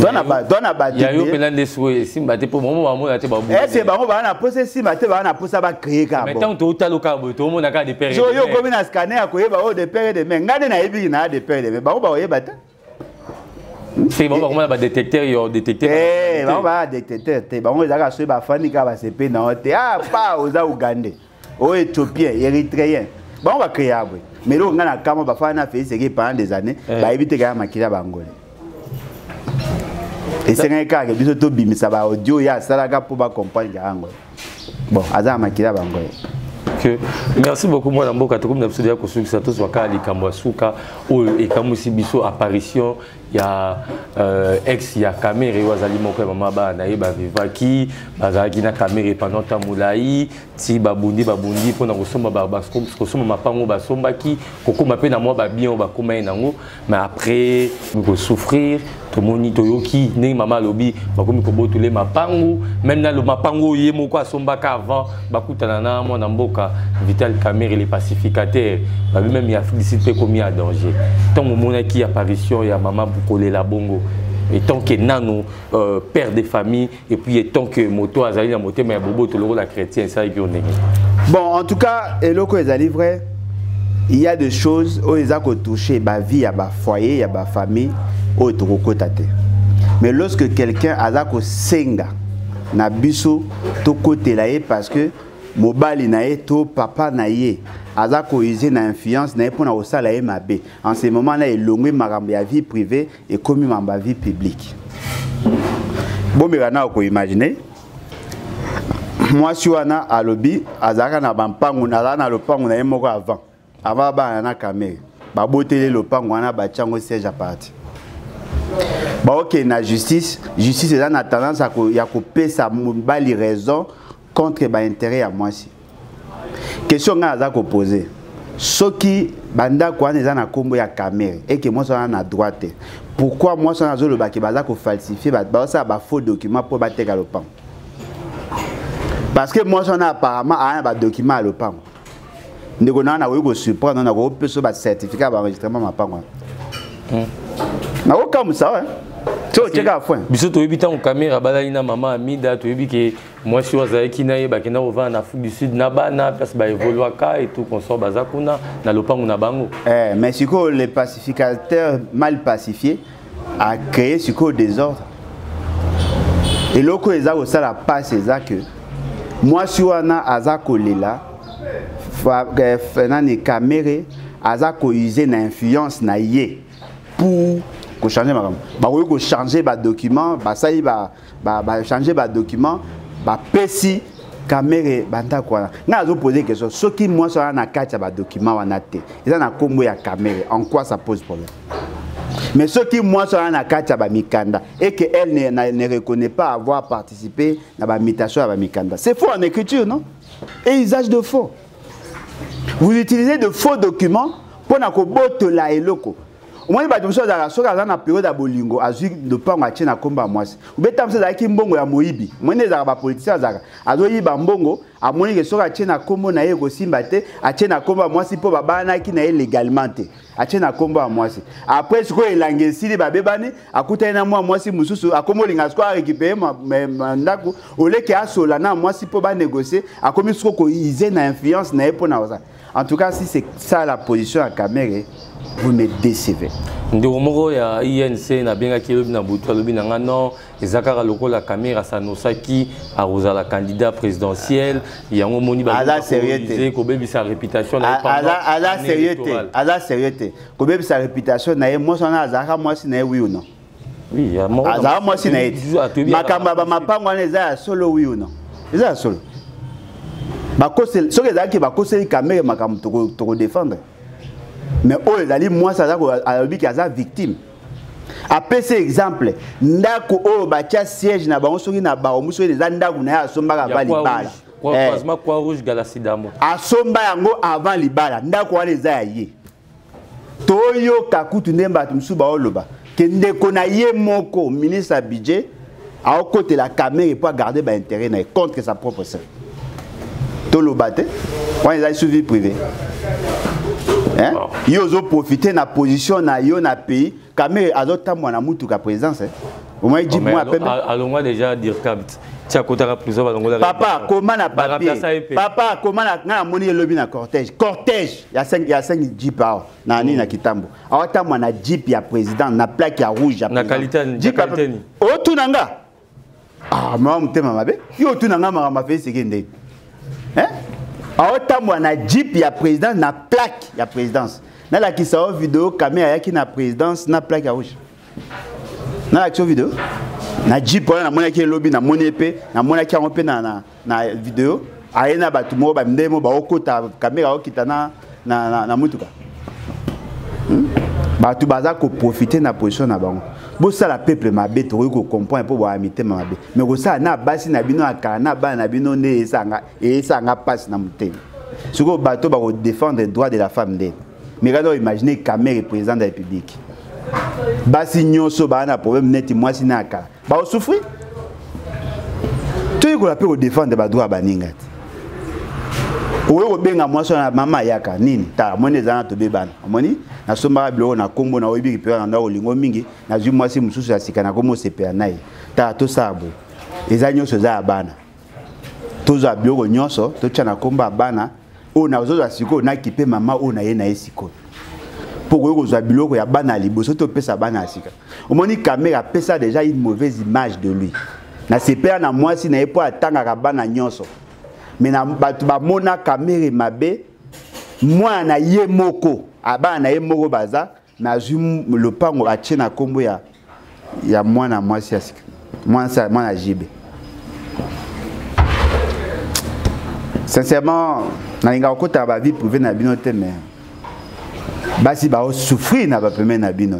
Twana ba- twana bato ya yo ebele. mpena nde sikoyo esimba te mpo bango bamona te ese bango baa na posa esima te baa na posa bacreye kaka mais bon. ntango tootala kaka boye tomona kaka depere so yo okomi na scanner ya koyeba oyo de pere de mai ngai nde nayebiki na ya de pere de mai bango bakoyeba te soki bango bakomona badétecteur yo détecteur Eh, bango baa détecteur te bango ezalaka soki bafandi kaka basepe na yo te pa oza ugandais oyo éthiopien érythréen bango bacreye boye mais eloko ngai na kama bafandi na pendant des années bayebi te kaka makili ya bangole esengaki kaka biso tobimisa baaudio ye asalaka mpo bacomprendre bon aza na makili ya bangole que merci beaucoup mwana mboka tokomi na biso deya kosukisa tozwa kaka likambo ya suka oyo ekamwisi biso apparition ya euh, ex ya camere oyo azali moko ya mama bana na ye bavivaki bazalaki na camere pendant ntan molai ti babundi babundi mpona kosomba mapango basombaki kokóma mpe na mwa babien oyo bakóma ye nango. Mais après kosouffrir tomoni toyoki ndenge mama alobi bakomi kobotole mapangu même na lo mapangu oyo ye moko asombaka avant bakutana na mwana mboka vital camere le pacificateur. Babi même ya afrique du sud mpe komi ya danger. Ntango omonaki apparition ya mama kolela bongo. Etant ke nano euh, père de famille et puis etant que moto azali na motema ya boboto lokola chrétien esalaki yo ndenge Bon, en tout cas, eloko ezali vrai, il y a des choses oyo eza kotouche bavie ya bafoyer ya bafamille oyo tokokota te mais lorsque quelqu'un aza kosenga na biso tokotela ye parce que mobali na ye to papa na ye aza kouse na influence na ye mpona kosala ye mabe. En ce moment na elongwe makambo ya vie privée ekomi makambo ya vie publique. Bomeka na koimagine mwasi wana alobi azalaka na bampangu azalaka na lopango na ye avant. Avant bana na camere baboteli lopango wana siège à parti baokende na justice. Justice eza na tendance ya kopesa mobali raison contre baintérêt ya mwasi question ngai aza kopose soki bandako wana eza na nkombo ya camere eke mwasi wana na droit te pourquoi mwasi wana azolobaki baza kofalsifie bazosala bafaux document mpo bateka lopango? Parce que mwasi wana apparemment aya na badocument ya lopango. Ndeko na wana nakoki kosurprendre nakoki kopesa bacertificat ya baenregistrement mapango wana. Nakokamwisa wa ti otyeka foin biso toyebi ntango kamera abalaki na mama amida toyebi ke mwasi oyo azalaki na ye bakenda kovanda na afrique du sud na bana place baévoluaka et tout consort baza kuna na lopango na bango. Eh, mais sikoyo le pacificateur mal pacifié a créé sikoyo désordre. Eloko oyo eza kosala mpasi eza ke mwasi wana aza kolela fa- eh, f- nani camere aza kouse na influence na ye pour kochange makambo bakoki kochange badocument basali bachange badocument bapesi camere bandako wana ngai azopose question soki mwasi wana na kati ya badocument wana te. Eza na nkombo ya camere en quoi ça pose problème? Mais soki mwasi wana na kati ya bamikanda et que elle ne, ne, reconnaît pas avoir participé na bamitation ya bamikanda c'est faux en écriture non? Et usage de faux. Vous utilisez de faux documents mpona kobotola eloko omoni bato mosusu azalaka soki aza na periode ya bolingo azwi lopango atie na nkombo ya mwasi. Obeta mosusu azalaki mbongo ya moyibi. Omoni ezalaka bapolitisien azalaka azoyiba mbongo amoni ke soki atie na nkombo na ye ekosimba te atie na nkombo ya mwasi mpo babanaki na ye légalement te. Atie na nkombo ya mwasi. Après sikoyo elanga esili babebani akutani na mwa mwasi mosusu akomi olinga sikoyo arécupere ndako oleke asola na mwasi mpo banégocie akomi sikoyo koize na influence na ye mpo na koza en tout cas si c'est ça la position ya camere vous me décevez. Ndeko moko ya inc nabengaki elobi na butu alobi na nga non eza kaka lokola camera asanosaki akozala candidat présidentiel yango omoni Aza sérieux te. kobebisa réputation na ye pendant aza aza année sérieux te électorale. aza sérieux te. Kobebisa réputation na ye mwasi wana azalaka mwasi na ye wi ou non? Oui, ya moko na azalaka mwasi na ye Toujours te atoyebi makambo ya azalaka bamapango wana eza ya solo wi ou non? Eza ya solo. Bakoseli soki ezalaki bakoseli camere makambo toko- mais oyo ezali mwasi alobiki aza victime. Apesi exemple ndako oyo batya siège na bango soki na bango mosu oyo eza ndako na ye asombaka Croix libala. Eh. asomba yango avant libala. Ndako wana eza ya ye. Toyoka kutu nde bato mosusu baoloba ke ndeko na ye moko ministre ya budget aokotela camere mpo agarde baintérêt na ye contre sa propre sœur toloba te? Wana ezali sous vie privée Hein? Wow. yo ozoprofite na position na yo na pays. Camere azotambola na mutuka présidence eh? omoi jip mwa pembe alongwa déjà dircab ti akotaka prison balongola papa koma na papier? ye papa koma na ngai namoni elobi na cortège? Cortège! Ya 5 ya 5 jeep awa na nini na kitambo. Aotambwa na jeep ya président na plaque ya rouge ya otuna nga? Ah mama motema mabe. Yo otuna nga makambo seke Hein? aotambwa na jeep ya président na plaque ya présidence. Nalakisa o video camera ayaki na présidence na plaque ya rouge. Nalakisa o video na jeep wana namonaki elobi namoni mpe namonaki yango mpe na, na, na video aye na bato moko bamindele moko baokota kamera aokita na, na, na, na mutuka. Hmm? bato baza koprofite na position na bango bosala peuple mabe tokoki kocomprendre mpo bwaya mitema mabe. Me kosala na basi na bino ya kala na bana na bino nde esanga esanga mpasi na motema. Sikoyo bato bakodefendre droit de la femme nde. Me kaka oimagine camere président de la république. Basi nyonso baa na problème neti mwasi na ya kala. Baosouffrir toyekola mpe kodefendre badroit ya baninga te okoki kobenga mwasi wana mama ayaka nini? Tala moni eza na tobebana omoni nasombaka biloko na nkombo na oyebi ripera na ndako olingo mingi nazwi mwasi mosusu ya sika nakomi osepela na ye. Tala tosala boye. Eza nyonso eza ya bana. Tozwa biloko nyonso totya na nkombo ya bana. Oyo nazozwa sikoyo nakipe mama oyo na ye na ye sikoyo. Mpo koki kozwa biloko ya bana ya liboso topesa bana ya sika. Omoni camere apesa déjà une mauvaise image de lui. Nasepela na mwasi na ye mpo atangaka bana nyonso me na bato bamona camere mabe mwana na ye moko a- bana na ye moko baza me azwi lopango atie na nkombo ya, ya mwana mwasi ya mwana mwana jibe. Sincèrement nalingaka kokotaka bavie privé na bino te mais basi baosouffrir na bapeme na bino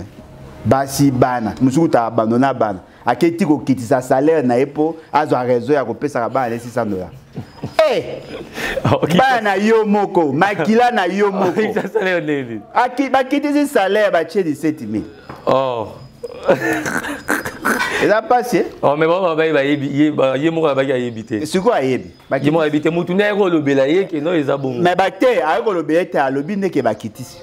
basi bana mosuku ta abandona bana. Akei ti kokitisa salaire na ye mpo azwa réseau ya kopesaka bana le 600 dollar Eh! [laughs] bana na yo moko makila na yo moko. [laughs] bakitisi salaire batie 17 000 eza mpasi ye moko abaki ayebi te sikoyo ayebi ye moko ayebi te motu nde ayeki kolobela ye keno eza bongo me bate ayeki kolobela ete alobi ndeke bakitisi.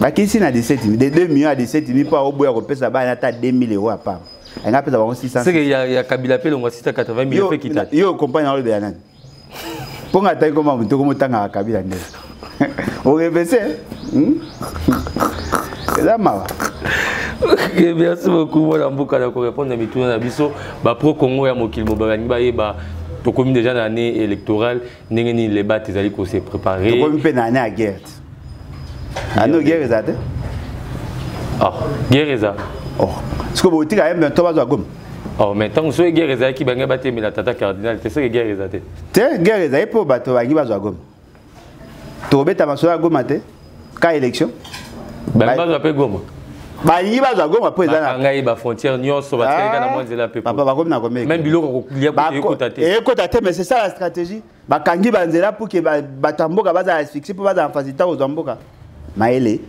Bakitisi na 17 000 de 2 millions ya 17 000 mpo aoboya kopesa bana ata 2 000 euro apart anga apesa bango 600 seke ya kabila mpe longwa 680 000 mpe kita. yo compagne alobela nani? Mpo nga ataki koma motu komotangaka kabila nde. [laughs] Orepese [laughs] eza mawa. Merci beaucoup. Mwana mboka na korépondre na mituna na biso. Bapro congo ya mokili mobalangi bayeba. Tokomi déjà na année électorale. Ndenge nini lebate ezali kose préparé tokomi mpe na année ya guerre. Ano guerre. eza te? Guerre eza siko botika ye to bazwa goma Oh, mais ntango soki guerre ezalaki bange batemela tata cardinal te soki guerre eza te te? Guerre ezali mpo bato bangi bazwa goma tokobeta masolo ya goma te ka élection bangi bazwa mpe goma balingi bazwa goma mpo eza ngai bafrontière nyonso batikalika na mwa nzela mpe papa bakomi na komeka même biloko ekota te ekota te mais c'est ça la stratégie. Bakangi banzela mpo ke bato ya mboka bazala asphyxie mpo bazala facilité kozwa mboka mayele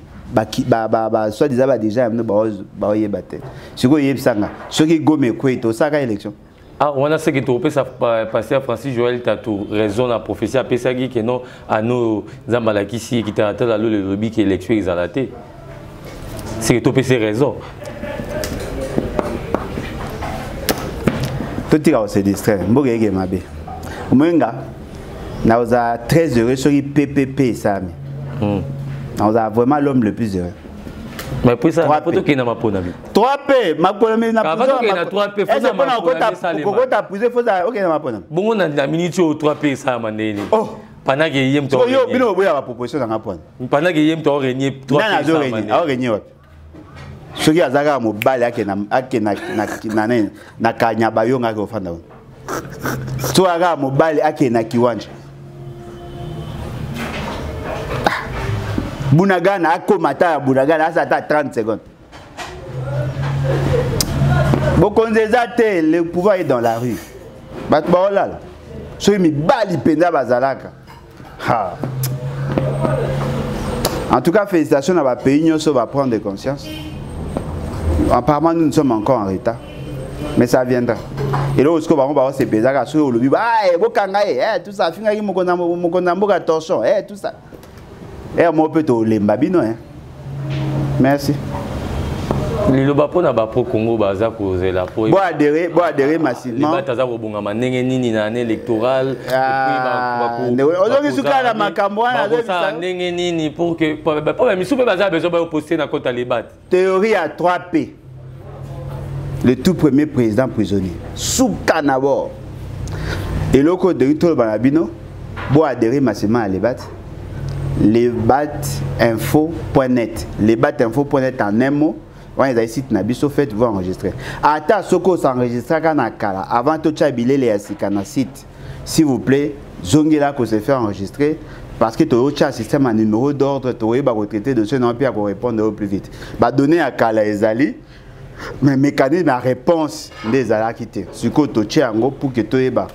soi-disant badéja yamino baoyeba te. Sikoyo oyebisanga soki goma ekwei tosalaka élection. Ah, wana seke topesa paster francis joel tatu raison na prophétie apesaki keno ano nzambe alakisi ekitaka tala lo lelobi ke élection ezala te. Seke topesi raison. Totika kose distraire mboka eke mabe. Omoyenga nakozala très heureux soki ppp esalami ozala vraiment l'homme le plus heureux trope makolomikokota prise fozokende mapona bongo na miniti oyo trope esalama ndeni pendant ye mutu yo bino oboya baproposition nanga mpona pendant ye mutu aorenie nani azorenie aorenie wapi soki aza kaka mobali akee na kanyaba yo ngaki ofanda wana so aza kaka mobali akee na kiwanja bunagana akóma ata ya bunagana asa ata 30 secondes. Bokonzi eza te le pouvoir est dans la rue. Bato baolala. Soki mibali mpenza bazalaka. En tout cas félicitations na bapays nyonso conscience. Apparemment nous, nous sommes encore en retard mais ça viendra. Eloko sikoyo bango baosepezaka soki olobi bokanga ye tout ça afingaki mokonzi ya tout ça e mo mpe tolemba bino e merci. Liloba mpona bapro congo baza kozela po. Boadere massivement. aza kobongama ndenge nini na année électorale makambo ndenge nini po bamisu mpe baza besoin bayoposte na kota théorie ya 3 p. Le tout premier président prisonnier. Suka na bord eloko oderi toloba na bino boadere massivement lebatinfo.net lebatinfo.net en un mot. Wana ezali site na biso faites vous enregistrer. Ata soki osenregistraka na kala avant totya bilele ya sika na site s'il vous plaît zongela kose faire enregistrer parce que toyotya système ya numéro d'ordre tokoyeba kotraite dossier na mpe ya korépondre au plus vite. Badonné ya kala ezali mais mécanisme ya réponse nde ezalaki te. Sikoyo totya yango pour ke toyeba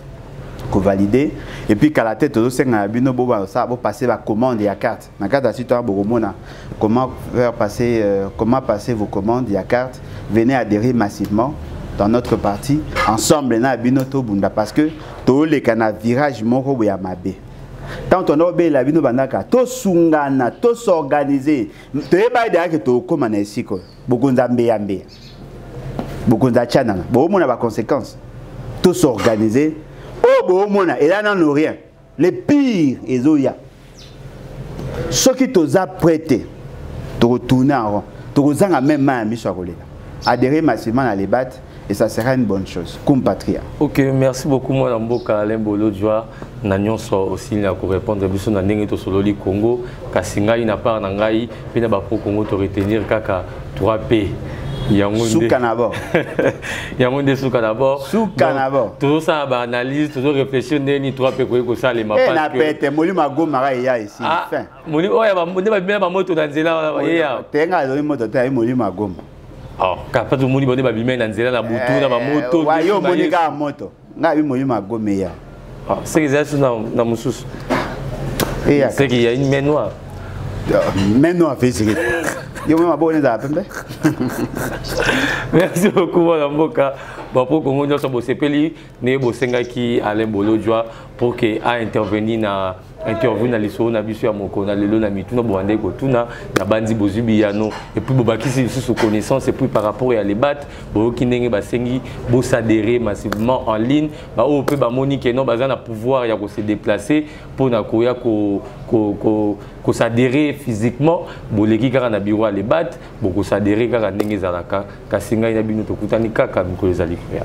kovalider et puis kala te tozosenga na bino bopasser bacommande ya carte. Na karte ya site wana bokomona comment faire passer euh, comment passer vos commandes ya carte. Venez adhérer massivement dans notre parti. Ensemble na bino tobunda. Parce que toleka na virage moko boya mabe. Ntango tonda obelela bino bandaka tosungana tosorganize toyeba deyake tokóma na esika oyo bokonzi ya mbeya mbeya bokonzi atyanana boomona baconséquence tosorganize boomona eza nano rien. Le pire ezoya. Soki toza prêt te tokotourne en rond. Tokozanga même ma ya miso ya kolela. Adhérer massivement na lebate et ça sera une bonne chose. Compatriot ok merci beaucoup mwana mboka alain bolojwa na nyonso osili na korépondre biso na ndenge tosololi congo. Kasi ngai na part na ngai mpe na bapro congo toretenir kaka 3 p suka na bord. [laughs] Yango nde suka na bord. Suka na bord. tozosala baanalyse tozoréfléchir ndeni toa mpe koyi kosalema Eh, na pete molimo agomaka eya esi fin. moli oyo nde babimela bamoto na nzela eya. te nga azoi moto te ayi molimo agoma kapa tomoni bonde babimeli na nzela na butu na bamoto wa yo omoni kaka moto. Nga abi molimo agoma eya. Seki ezali su na mosusu. Seki ya une main noire meno afesiki yo mwe maboko ezala pembe. Merci beaucoup mwana mboka bapo kongo nyonso bosepeli nde bosengaki alain bolojwa pour ke aintervenir na interview na lisolo na biso ya moko na lelo na mituna bobandeki kotuna na bandi bozwi biyano. Epuis bobakisi lisusu connaissance epuis par rapport ya lebate boyoki ndenge basengi bosadere massivement en ligne. Baoyo mpe bamoni ke non baza na pouvoir ya kose déplacer mpona koya kosadere physiquement. Boleki kaka na biro ya lebate bokosadere kaka ndenge ezalaka. Kasi ngai na bino tokutani kaka mikolo ezali koya